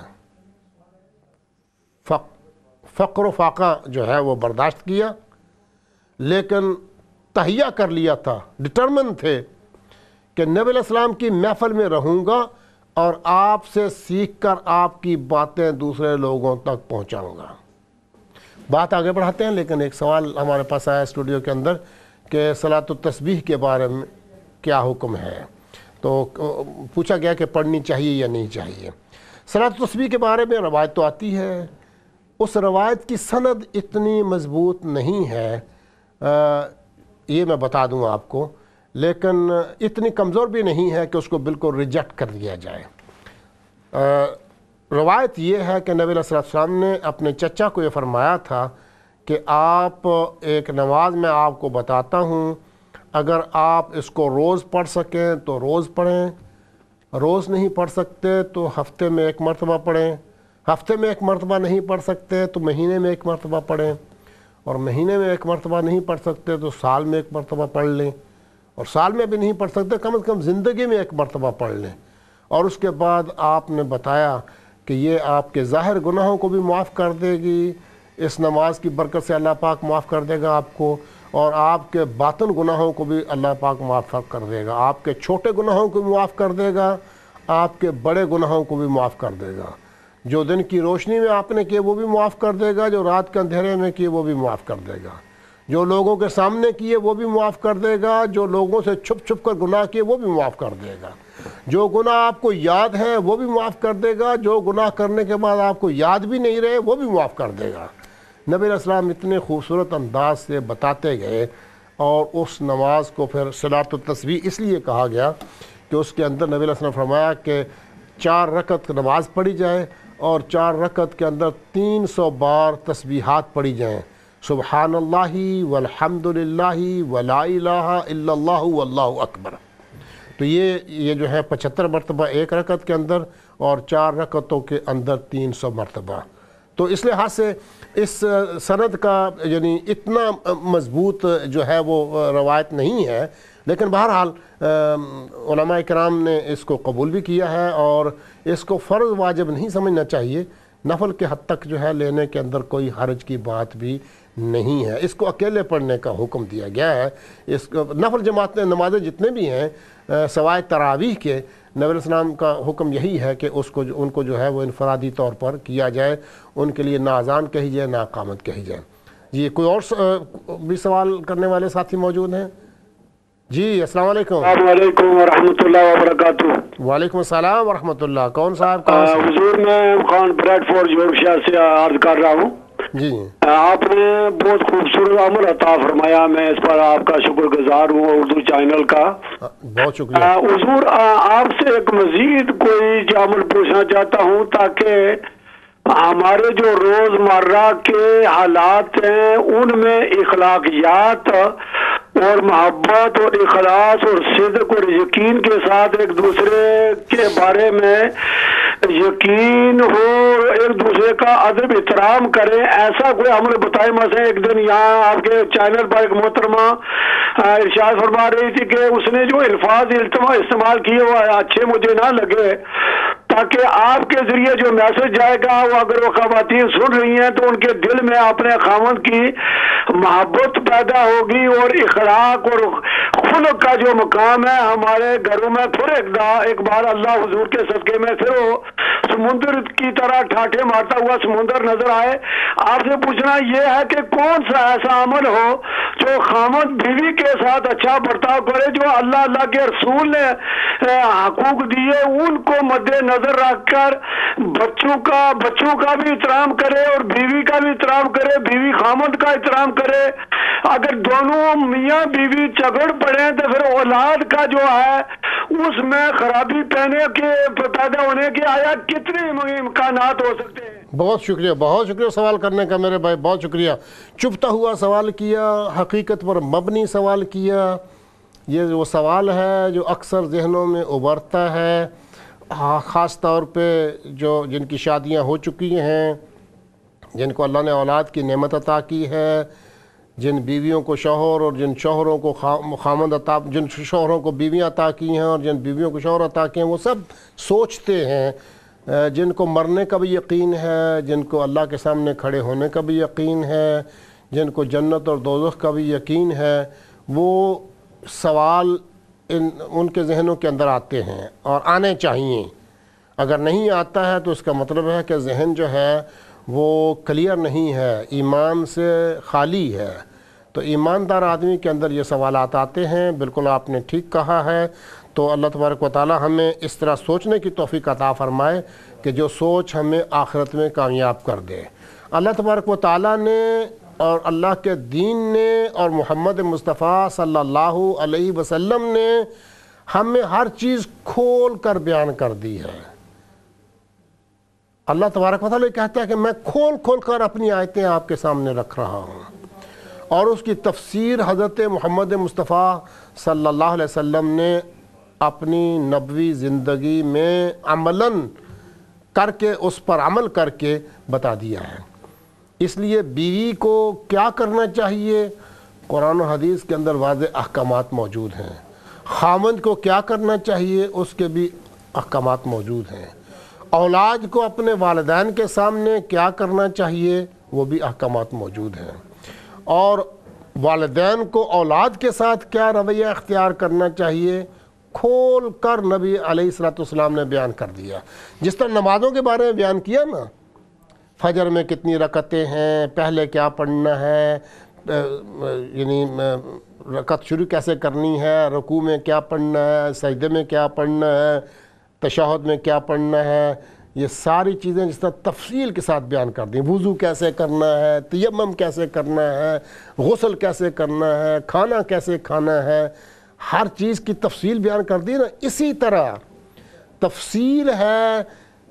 فقر و فاقہ جو ہے وہ برداشت کیا، لیکن تہیا کر لیا تھا ڈٹرمن تھے کہ نبی علیہ السلام کی محفل میں رہوں گا اور آپ سے سیکھ کر آپ کی باتیں دوسرے لوگوں تک پہنچاؤں گا۔ بات آگے بڑھاتے ہیں، لیکن ایک سوال ہمارے پاس آیا اسٹوڈیو کے اندر کہ صلاۃ التسبیح کے بارے میں کیا حکم ہے؟ تو پوچھا گیا کہ پڑھنی چاہیے یا نہیں چاہیے۔ صلاۃ التسبیح کے بارے میں روایت تو آتی ہے۔ اس روایت کی سند اتنی مضبوط نہیں ہے۔ یہ میں بتا دوں آپ کو۔ لیکن اتنی کمزور بھی نہیں ہے کہ اس کو بالکل ریجیکٹ کر دیا جائے۔ روایت یہ ہے کہ نبی علیہ السلام نے اپنے چچا کو یہ فرمایا تھا کہ آپ ایک نماز میں آپ کو بتاتا ہوں اگر آپ اس کو روز پڑھ سکیں تو روز پڑھیں، روز نہیں پڑھ سکتے تو ہفتے میں ایک مرتبہ پڑھیں، ہفتے میں ایک مرتبہ نہیں پڑھ سکتے تو مہینے میں ایک مرتبہ پڑھیں، اور مہینے میں ایک مرتبہ نہیں پڑھ سکتے تو سال میں ایک مرتبہ پڑھ لیں، اور سال میں بھی نہیں پڑھ سکتے، کم از کم زندگی میں ایک مرتبہ پڑھ لیں۔ اور اس کے بعد آپ نے بتایا کہ یہ آپ کے ظاہر گناہوں کو بھی معاف کر دے گی، اس نماز کی برکت سے اللہ پاک معاف کر دے گا آپ کو۔ اور آپ کے باطن گناہوں کو بھی اللہ پاک معاف کر دے گا۔ آپ کے چھوٹے گناہوں کو بھی معاف کر دے گا۔ آپ کے بڑے گناہوں کو بھی معاف کر دے گا۔ جو دن کی روشنی میں آپ نے کیے وہ بھی معاف کر دے گا، جو رات کے اندھیرے میں کیے وہ بھی معاف کر دے گا۔ جو لوگوں کے سامنے کیے وہ بھی معاف کر دے گا، جو لوگوں سے چھپ چھپ کر گناہ کیے وہ بھی معاف کر دے گا۔ جو گناہ آپ کو یاد ہے وہ بھی معاف کر دے گا۔ جو گناہ کرنے کے بعد آپ کو یاد بھی نہیں رہے وہ بھی معاف کر دے گا۔ نبی علیہ السلام اتنے خوبصورت انداز سے بتاتے گئے اور اس نماز کو پھر صلاۃ التصویر اس لیے کہا گیا کہ اس کے اندر نبی علیہ السلام فرمایا کہ چار رکت نماز پڑھی جائے اور چار رکت کے اندر تین سو بار تسبیحات پڑھی جائیں۔ سبحان اللہ والحمد للہ ولا الہ الا اللہ واللہ اکبر۔ تو یہ یہ جو ہے پچھتر مرتبہ ایک رکت کے اندر اور چار رکتوں کے اندر تین سو مرتبہ۔ تو اس لحاظ سے اس سند کا یعنی اتنا مضبوط جو ہے وہ روایت نہیں ہے، لیکن بہرحال علماء کرام نے اس کو قبول بھی کیا ہے اور اس کو فرض واجب نہیں سمجھنا چاہیے، نفل کے حد تک جو ہے لینے کے اندر کوئی حرج کی بات بھی نہیں ہے۔ اس کو اکیلے پڑھنے کا حکم دیا گیا ہے۔ اس کو نفل جماعت نمازیں جتنے بھی ہیں سوائے تراویح کے نبی السلام کا حکم یہی ہے کہ اس کو ان کو جو ہے وہ انفرادی طور پر کیا جائے۔ ان کے لیے نہ اذان کہی جائے نہ اقامت کہی جائے۔ جی کوئی اور بھی سوال کرنے والے ساتھی موجود ہیں؟ جی السلام علیکم۔ السلام علیکم ورحمۃ اللہ وبرکاتہ۔ وعلیکم السلام ورحمۃ اللہ۔ کون صاحب؟ حضور میں خان بریڈ فورڈ یورکشائر سے عرض کر رہا ہوں۔ جی۔ آپ نے بہت خوبصورت عمل عطا فرمایا۔ میں اس پر آپ کا شکر گزار ہوں اردو چینل کا۔ بہت شکریہ۔ حضور آپ سے ایک مزید کوئی عمل پوچھنا چاہتا ہوں تاکہ ہمارے جو روزمرہ کے حالات ہیں ان میں اخلاقیات اور محبت اور اخلاص اور صدق اور یقین کے ساتھ ایک دوسرے کے بارے میں یقین ہو ایک دوسرے کا ادب احترام کریں۔ ایسا کوئی ہم نے بتائے مثلا ایک دن یہاں آپ کے چینل پر ایک محترمہ ارشاد فرما رہی تھی کہ اس نے جو الفاظ التما- استعمال کیے وہ اچھے مجھے نہ لگے۔ تاکہ آپ کے ذریعے جو میسج جائے گا وہ اگر وہ خواتین سن رہی ہیں تو ان کے دل میں اپنے خامن کی محبت پیدا ہوگی اور اخلاق اور خلق کا جو مقام ہے ہمارے گھروں میں پھر ایک دا ایک بار اللہ حضور کے صدقے میں پھر وہ سمندر کی طرح ٹھاٹھے مارتا ہوا سمندر نظر آئے۔ آپ سے پوچھنا یہ ہے کہ کون سا ایسا عمل ہو جو خامد بیوی کے ساتھ اچھا برتاؤ کرے، جو اللہ اللہ کے رسول نے حقوق دیے، ان کو مد نظر نظر رکھ کر بچوں کا بچوں کا بھی احترام کرے اور بیوی کا بھی احترام کرے، بیوی خامد کا احترام کرے۔ اگر دونوں میاں بیوی جھگڑ پڑے تو پھر اولاد کا جو ہے، اس میں خرابی پہنے کے، پیدا ہونے کے آیا کتنے امکانات ہو سکتے ہیں۔ بہت شکریہ بہت شکریہ سوال کرنے کا میرے بھائی، بہت شکریہ۔ چپتا ہوا سوال کیا، حقیقت پر مبنی سوال کیا۔ یہ وہ سوال ہے، جو اکثر ذہنوں میں ابھرتا ہے ہاں، خاص طور پہ جو جن کی شادیاں ہو چکی ہیں، جن کو اللہ نے اولاد کی نعمت عطا کی ہے، جن بیویوں کو شوہر اور جن شوہروں کو خا- خامند عطا، جن شوہروں کو بیویاں عطا کی ہیں اور جن بیویوں کو شوہر عطا کیے ہیں، وہ سب سوچتے ہیں جن کو مرنے کا بھی یقین ہے، جن کو اللہ کے سامنے کھڑے ہونے کا بھی یقین ہے، جن کو جنت اور دوزخ کا بھی یقین ہے، وہ سوال ان ان کے ذہنوں کے اندر آتے ہیں اور آنے چاہیے۔ اگر نہیں آتا ہے تو اس کا مطلب ہے کہ ذہن جو ہے وہ کلیئر نہیں ہے، ایمان سے خالی ہے۔ تو ایماندار آدمی کے اندر یہ سوالات آتے ہیں، بالکل آپ نے ٹھیک کہا ہے۔ تو اللہ تبارک و تعالی ہمیں اس طرح سوچنے کی توفیق عطا فرمائے کہ جو سوچ ہمیں آخرت میں کامیاب کر دے۔ اللہ تبارک و تعالی نے اور اللہ کے دین نے اور محمد مصطفیٰ صلی اللہ علیہ وسلم نے ہمیں ہر چیز کھول کر بیان کر دی ہے۔ اللہ تبارک و تعالی کہتا ہے کہ میں کھول کھول کر اپنی آیتیں آپ کے سامنے رکھ رہا ہوں۔ اور اس کی تفسیر حضرت محمد مصطفیٰ صلی اللہ علیہ وسلم نے اپنی نبوی زندگی میں عملاً کر کے، اس پر عمل کر کے بتا دیا ہے۔ اس لیے بیوی کو کیا کرنا چاہیے؟ قرآن و حدیث کے اندر واضح احکامات موجود ہیں۔ خامند کو کیا کرنا چاہیے؟ اس کے بھی احکامات موجود ہیں۔ اولاد کو اپنے والدین کے سامنے کیا کرنا چاہیے؟ وہ بھی احکامات موجود ہیں۔ اور والدین کو اولاد کے ساتھ کیا رویہ اختیار کرنا چاہیے؟ کھول کر نبی علیہ الصلوۃ والسلام نے بیان کر دیا۔ جس طرح نمازوں کے بارے میں بیان کیا نا فجر میں کتنی رکعتیں ہیں، پہلے کیا پڑھنا ہے یعنی رکعت شروع کیسے کرنی ہے، رکوع میں کیا پڑھنا ہے، سجدے میں کیا پڑھنا ہے، تشہد میں کیا پڑھنا ہے، یہ ساری چیزیں جس طرح تفصیل کے ساتھ بیان کر دیں۔ وضو کیسے کرنا ہے، تیمم کیسے کرنا ہے، غسل کیسے کرنا ہے، کھانا کیسے کھانا ہے، ہر چیز کی تفصیل بیان کر دی نا۔ اسی طرح تفصیل ہے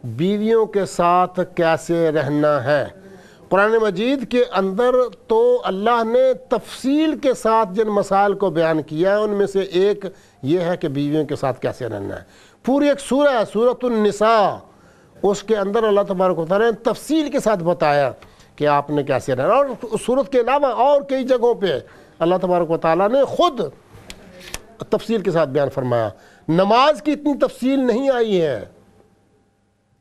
بیویوں کے ساتھ کیسے رہنا ہے؟ قرآن مجید کے اندر تو اللہ نے تفصیل کے ساتھ جن مسائل کو بیان کیا ہے، ان میں سے ایک یہ ہے کہ بیویوں کے ساتھ کیسے رہنا ہے۔ پوری ایک سورہ ہے، سورۃ النساء۔ اس کے اندر اللہ تبارک و تعالیٰ نے تفصیل کے ساتھ بتایا کہ آپ نے کیسے رہنا اور اس صورت کے علاوہ اور کئی جگہوں پہ اللہ تبارک و تعالیٰ نے خود تفصیل کے ساتھ بیان فرمایا۔ نماز کی اتنی تفصیل نہیں آئی ہے۔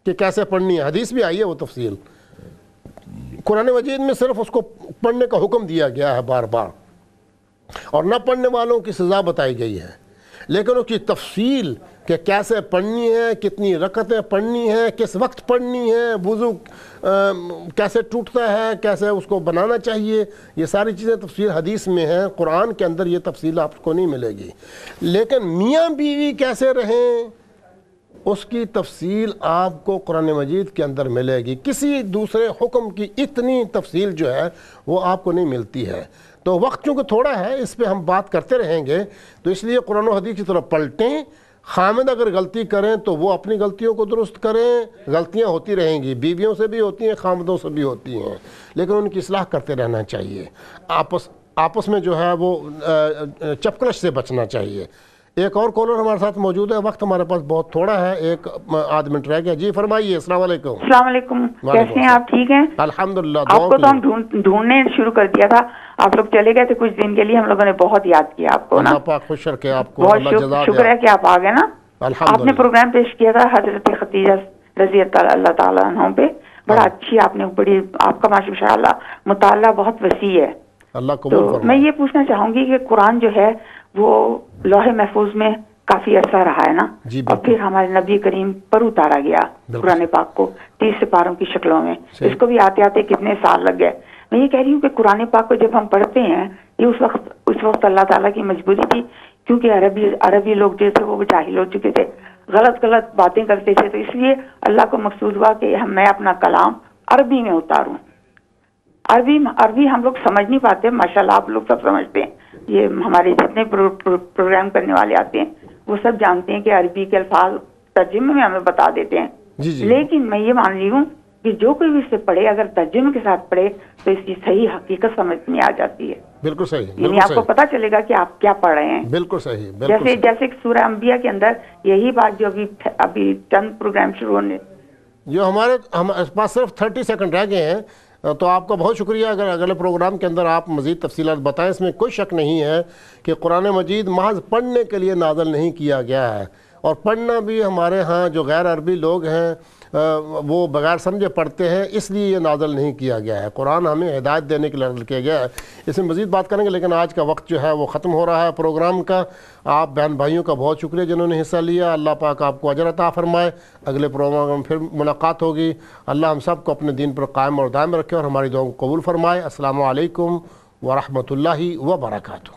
کہ کیسے پڑھنی ہے؟ حدیث بھی آئی ہے وہ تفصیل۔ قرآن مجید میں صرف اس کو پڑھنے کا حکم دیا گیا ہے بار بار۔ اور نہ پڑھنے والوں کی سزا بتائی گئی ہے۔ لیکن اس کی تفصیل کہ کیسے پڑھنی ہے، کتنی رکعتیں پڑھنی ہیں، کس وقت پڑھنی ہے، وضو کیسے ٹوٹتا ہے، کیسے اس کو بنانا چاہیے، یہ ساری چیزیں تفصیل حدیث میں ہیں۔ قرآن کے اندر یہ تفصیل آپ کو نہیں ملے گی۔ لیکن میاں بیوی کیسے رہیں؟ اس کی تفصیل آپ کو قرآن مجید کے اندر ملے گی۔ کسی دوسرے حکم کی اتنی تفصیل جو ہے وہ آپ کو نہیں ملتی ہے۔ تو وقت چونکہ تھوڑا ہے، اس پہ ہم بات کرتے رہیں گے۔ تو اس لیے قرآن و حدیث کی طرف پلٹیں۔ خامد اگر غلطی کریں تو وہ اپنی غلطیوں کو درست کریں۔ غلطیاں ہوتی رہیں گی، بیویوں سے بھی ہوتی ہیں، خامدوں سے بھی ہوتی ہیں۔ لیکن ان کی اصلاح کرتے رہنا چاہیے۔ آپس آپس میں جو ہے وہ چپکلش سے بچنا چاہیے۔ ایک اور کالر ہمارے ساتھ موجود ہے۔ وقت ہمارے پاس بہت تھوڑا ہے۔ ایک آدھ منٹ رہ گیا۔ جی فرمائیے۔ السلام علیکم۔ السلام علیکم۔ کیسے ہیں؟ آپ ٹھیک ہیں؟ الحمدللہ آپ کو تو ہم ڈھونڈنے شروع کر دیا تھا۔ آپ لوگ چلے گئے تھے کچھ دن کے لیے۔ ہم لوگوں نے بہت یاد کیا آپ کو اللہ پاک خوش رکھے آپ کو۔ بہت شکر ہے کہ آپ آ گئے نا؟ آپ نے پروگرام پیش کیا تھا حضرت خطیجہ رضی اللہ تعالیٰ عنہ پہ۔ بڑا اچھی آپ نے بڑی آپ کا ماشاء اللہ مطالعہ بہت وسیع ہے۔ اللہ تو میں یہ پوچھنا چاہوں گی کہ قرآن جو ہے وہ لوہے محفوظ میں کافی عرصہ رہا ہے نا۔ جی اور پھر ہمارے نبی کریم پر اتارا گیا قرآن پاک کو تیس سپاروں کی شکلوں میں۔ اس کو بھی آتے آتے کتنے سال لگ گئے۔ میں یہ کہہ رہی ہوں کہ قرآن پاک کو جب ہم پڑھتے ہیں یہ اس وقت اس وقت اللہ تعالیٰ کی مجبوری تھی کیونکہ عربی عربی لوگ جو تھے وہ جاہل ہو چکے تھے۔ غلط غلط باتیں کرتے تھے۔ تو اس لیے اللہ کو مقصود ہوا کہ میں اپنا کلام عربی میں اتاروں۔ عربی عربی ہم لوگ سمجھ نہیں پاتے ماشاء اللہ آپ لوگ سب سمجھتے ہیں۔ یہ ہمارے جتنے پروگرام کرنے والے آتے ہیں وہ سب جانتے ہیں کہ عربی کے الفاظ ترجمے میں ہمیں بتا دیتے ہیں۔ جی جی۔ لیکن میں یہ مان رہی ہوں کہ جو کوئی بھی اس سے پڑھے اگر ترجمے کے ساتھ پڑھے تو اس کی صحیح حقیقت سمجھ میں آ جاتی ہے۔ بالکل صحیح یعنی آپ کو پتا چلے گا کہ آپ کیا پڑھ رہے ہیں۔ بالکل صحیح جیسے جیسے سورہ انبیاء کے اندر یہی بات جو ابھی ابھی چند پروگرام شروع ہونے جو ہمارے پاس صرف تھرٹی سیکنڈ رہ گئے ہیں۔ تو آپ کا بہت شکریہ، اگر اگلے پروگرام کے اندر آپ مزید تفصیلات بتائیں، اس میں کوئی شک نہیں ہے کہ قرآن مجید محض پڑھنے کے لیے نازل نہیں کیا گیا ہے۔ اور پڑھنا بھی ہمارے ہاں جو غیر عربی لوگ ہیں وہ بغیر سمجھے پڑھتے ہیں، اس لیے یہ نازل نہیں کیا گیا ہے۔ قرآن ہمیں ہدایت دینے کے لیے نازل کیا گیا ہے۔ اس میں مزید بات کریں گے، لیکن آج کا وقت جو ہے وہ ختم ہو رہا ہے پروگرام کا۔ آپ بہن بھائیوں کا بہت شکریہ جنہوں نے حصہ لیا۔ اللہ پاک آپ کو اجر عطا فرمائے۔ اگلے پروگرام میں پھر ملاقات ہوگی۔ اللہ ہم سب کو اپنے دین پر قائم اور دائم رکھے اور ہماری دعاؤں کو قبول فرمائے۔ السلام علیکم ورحمۃ اللہ وبرکاتہ۔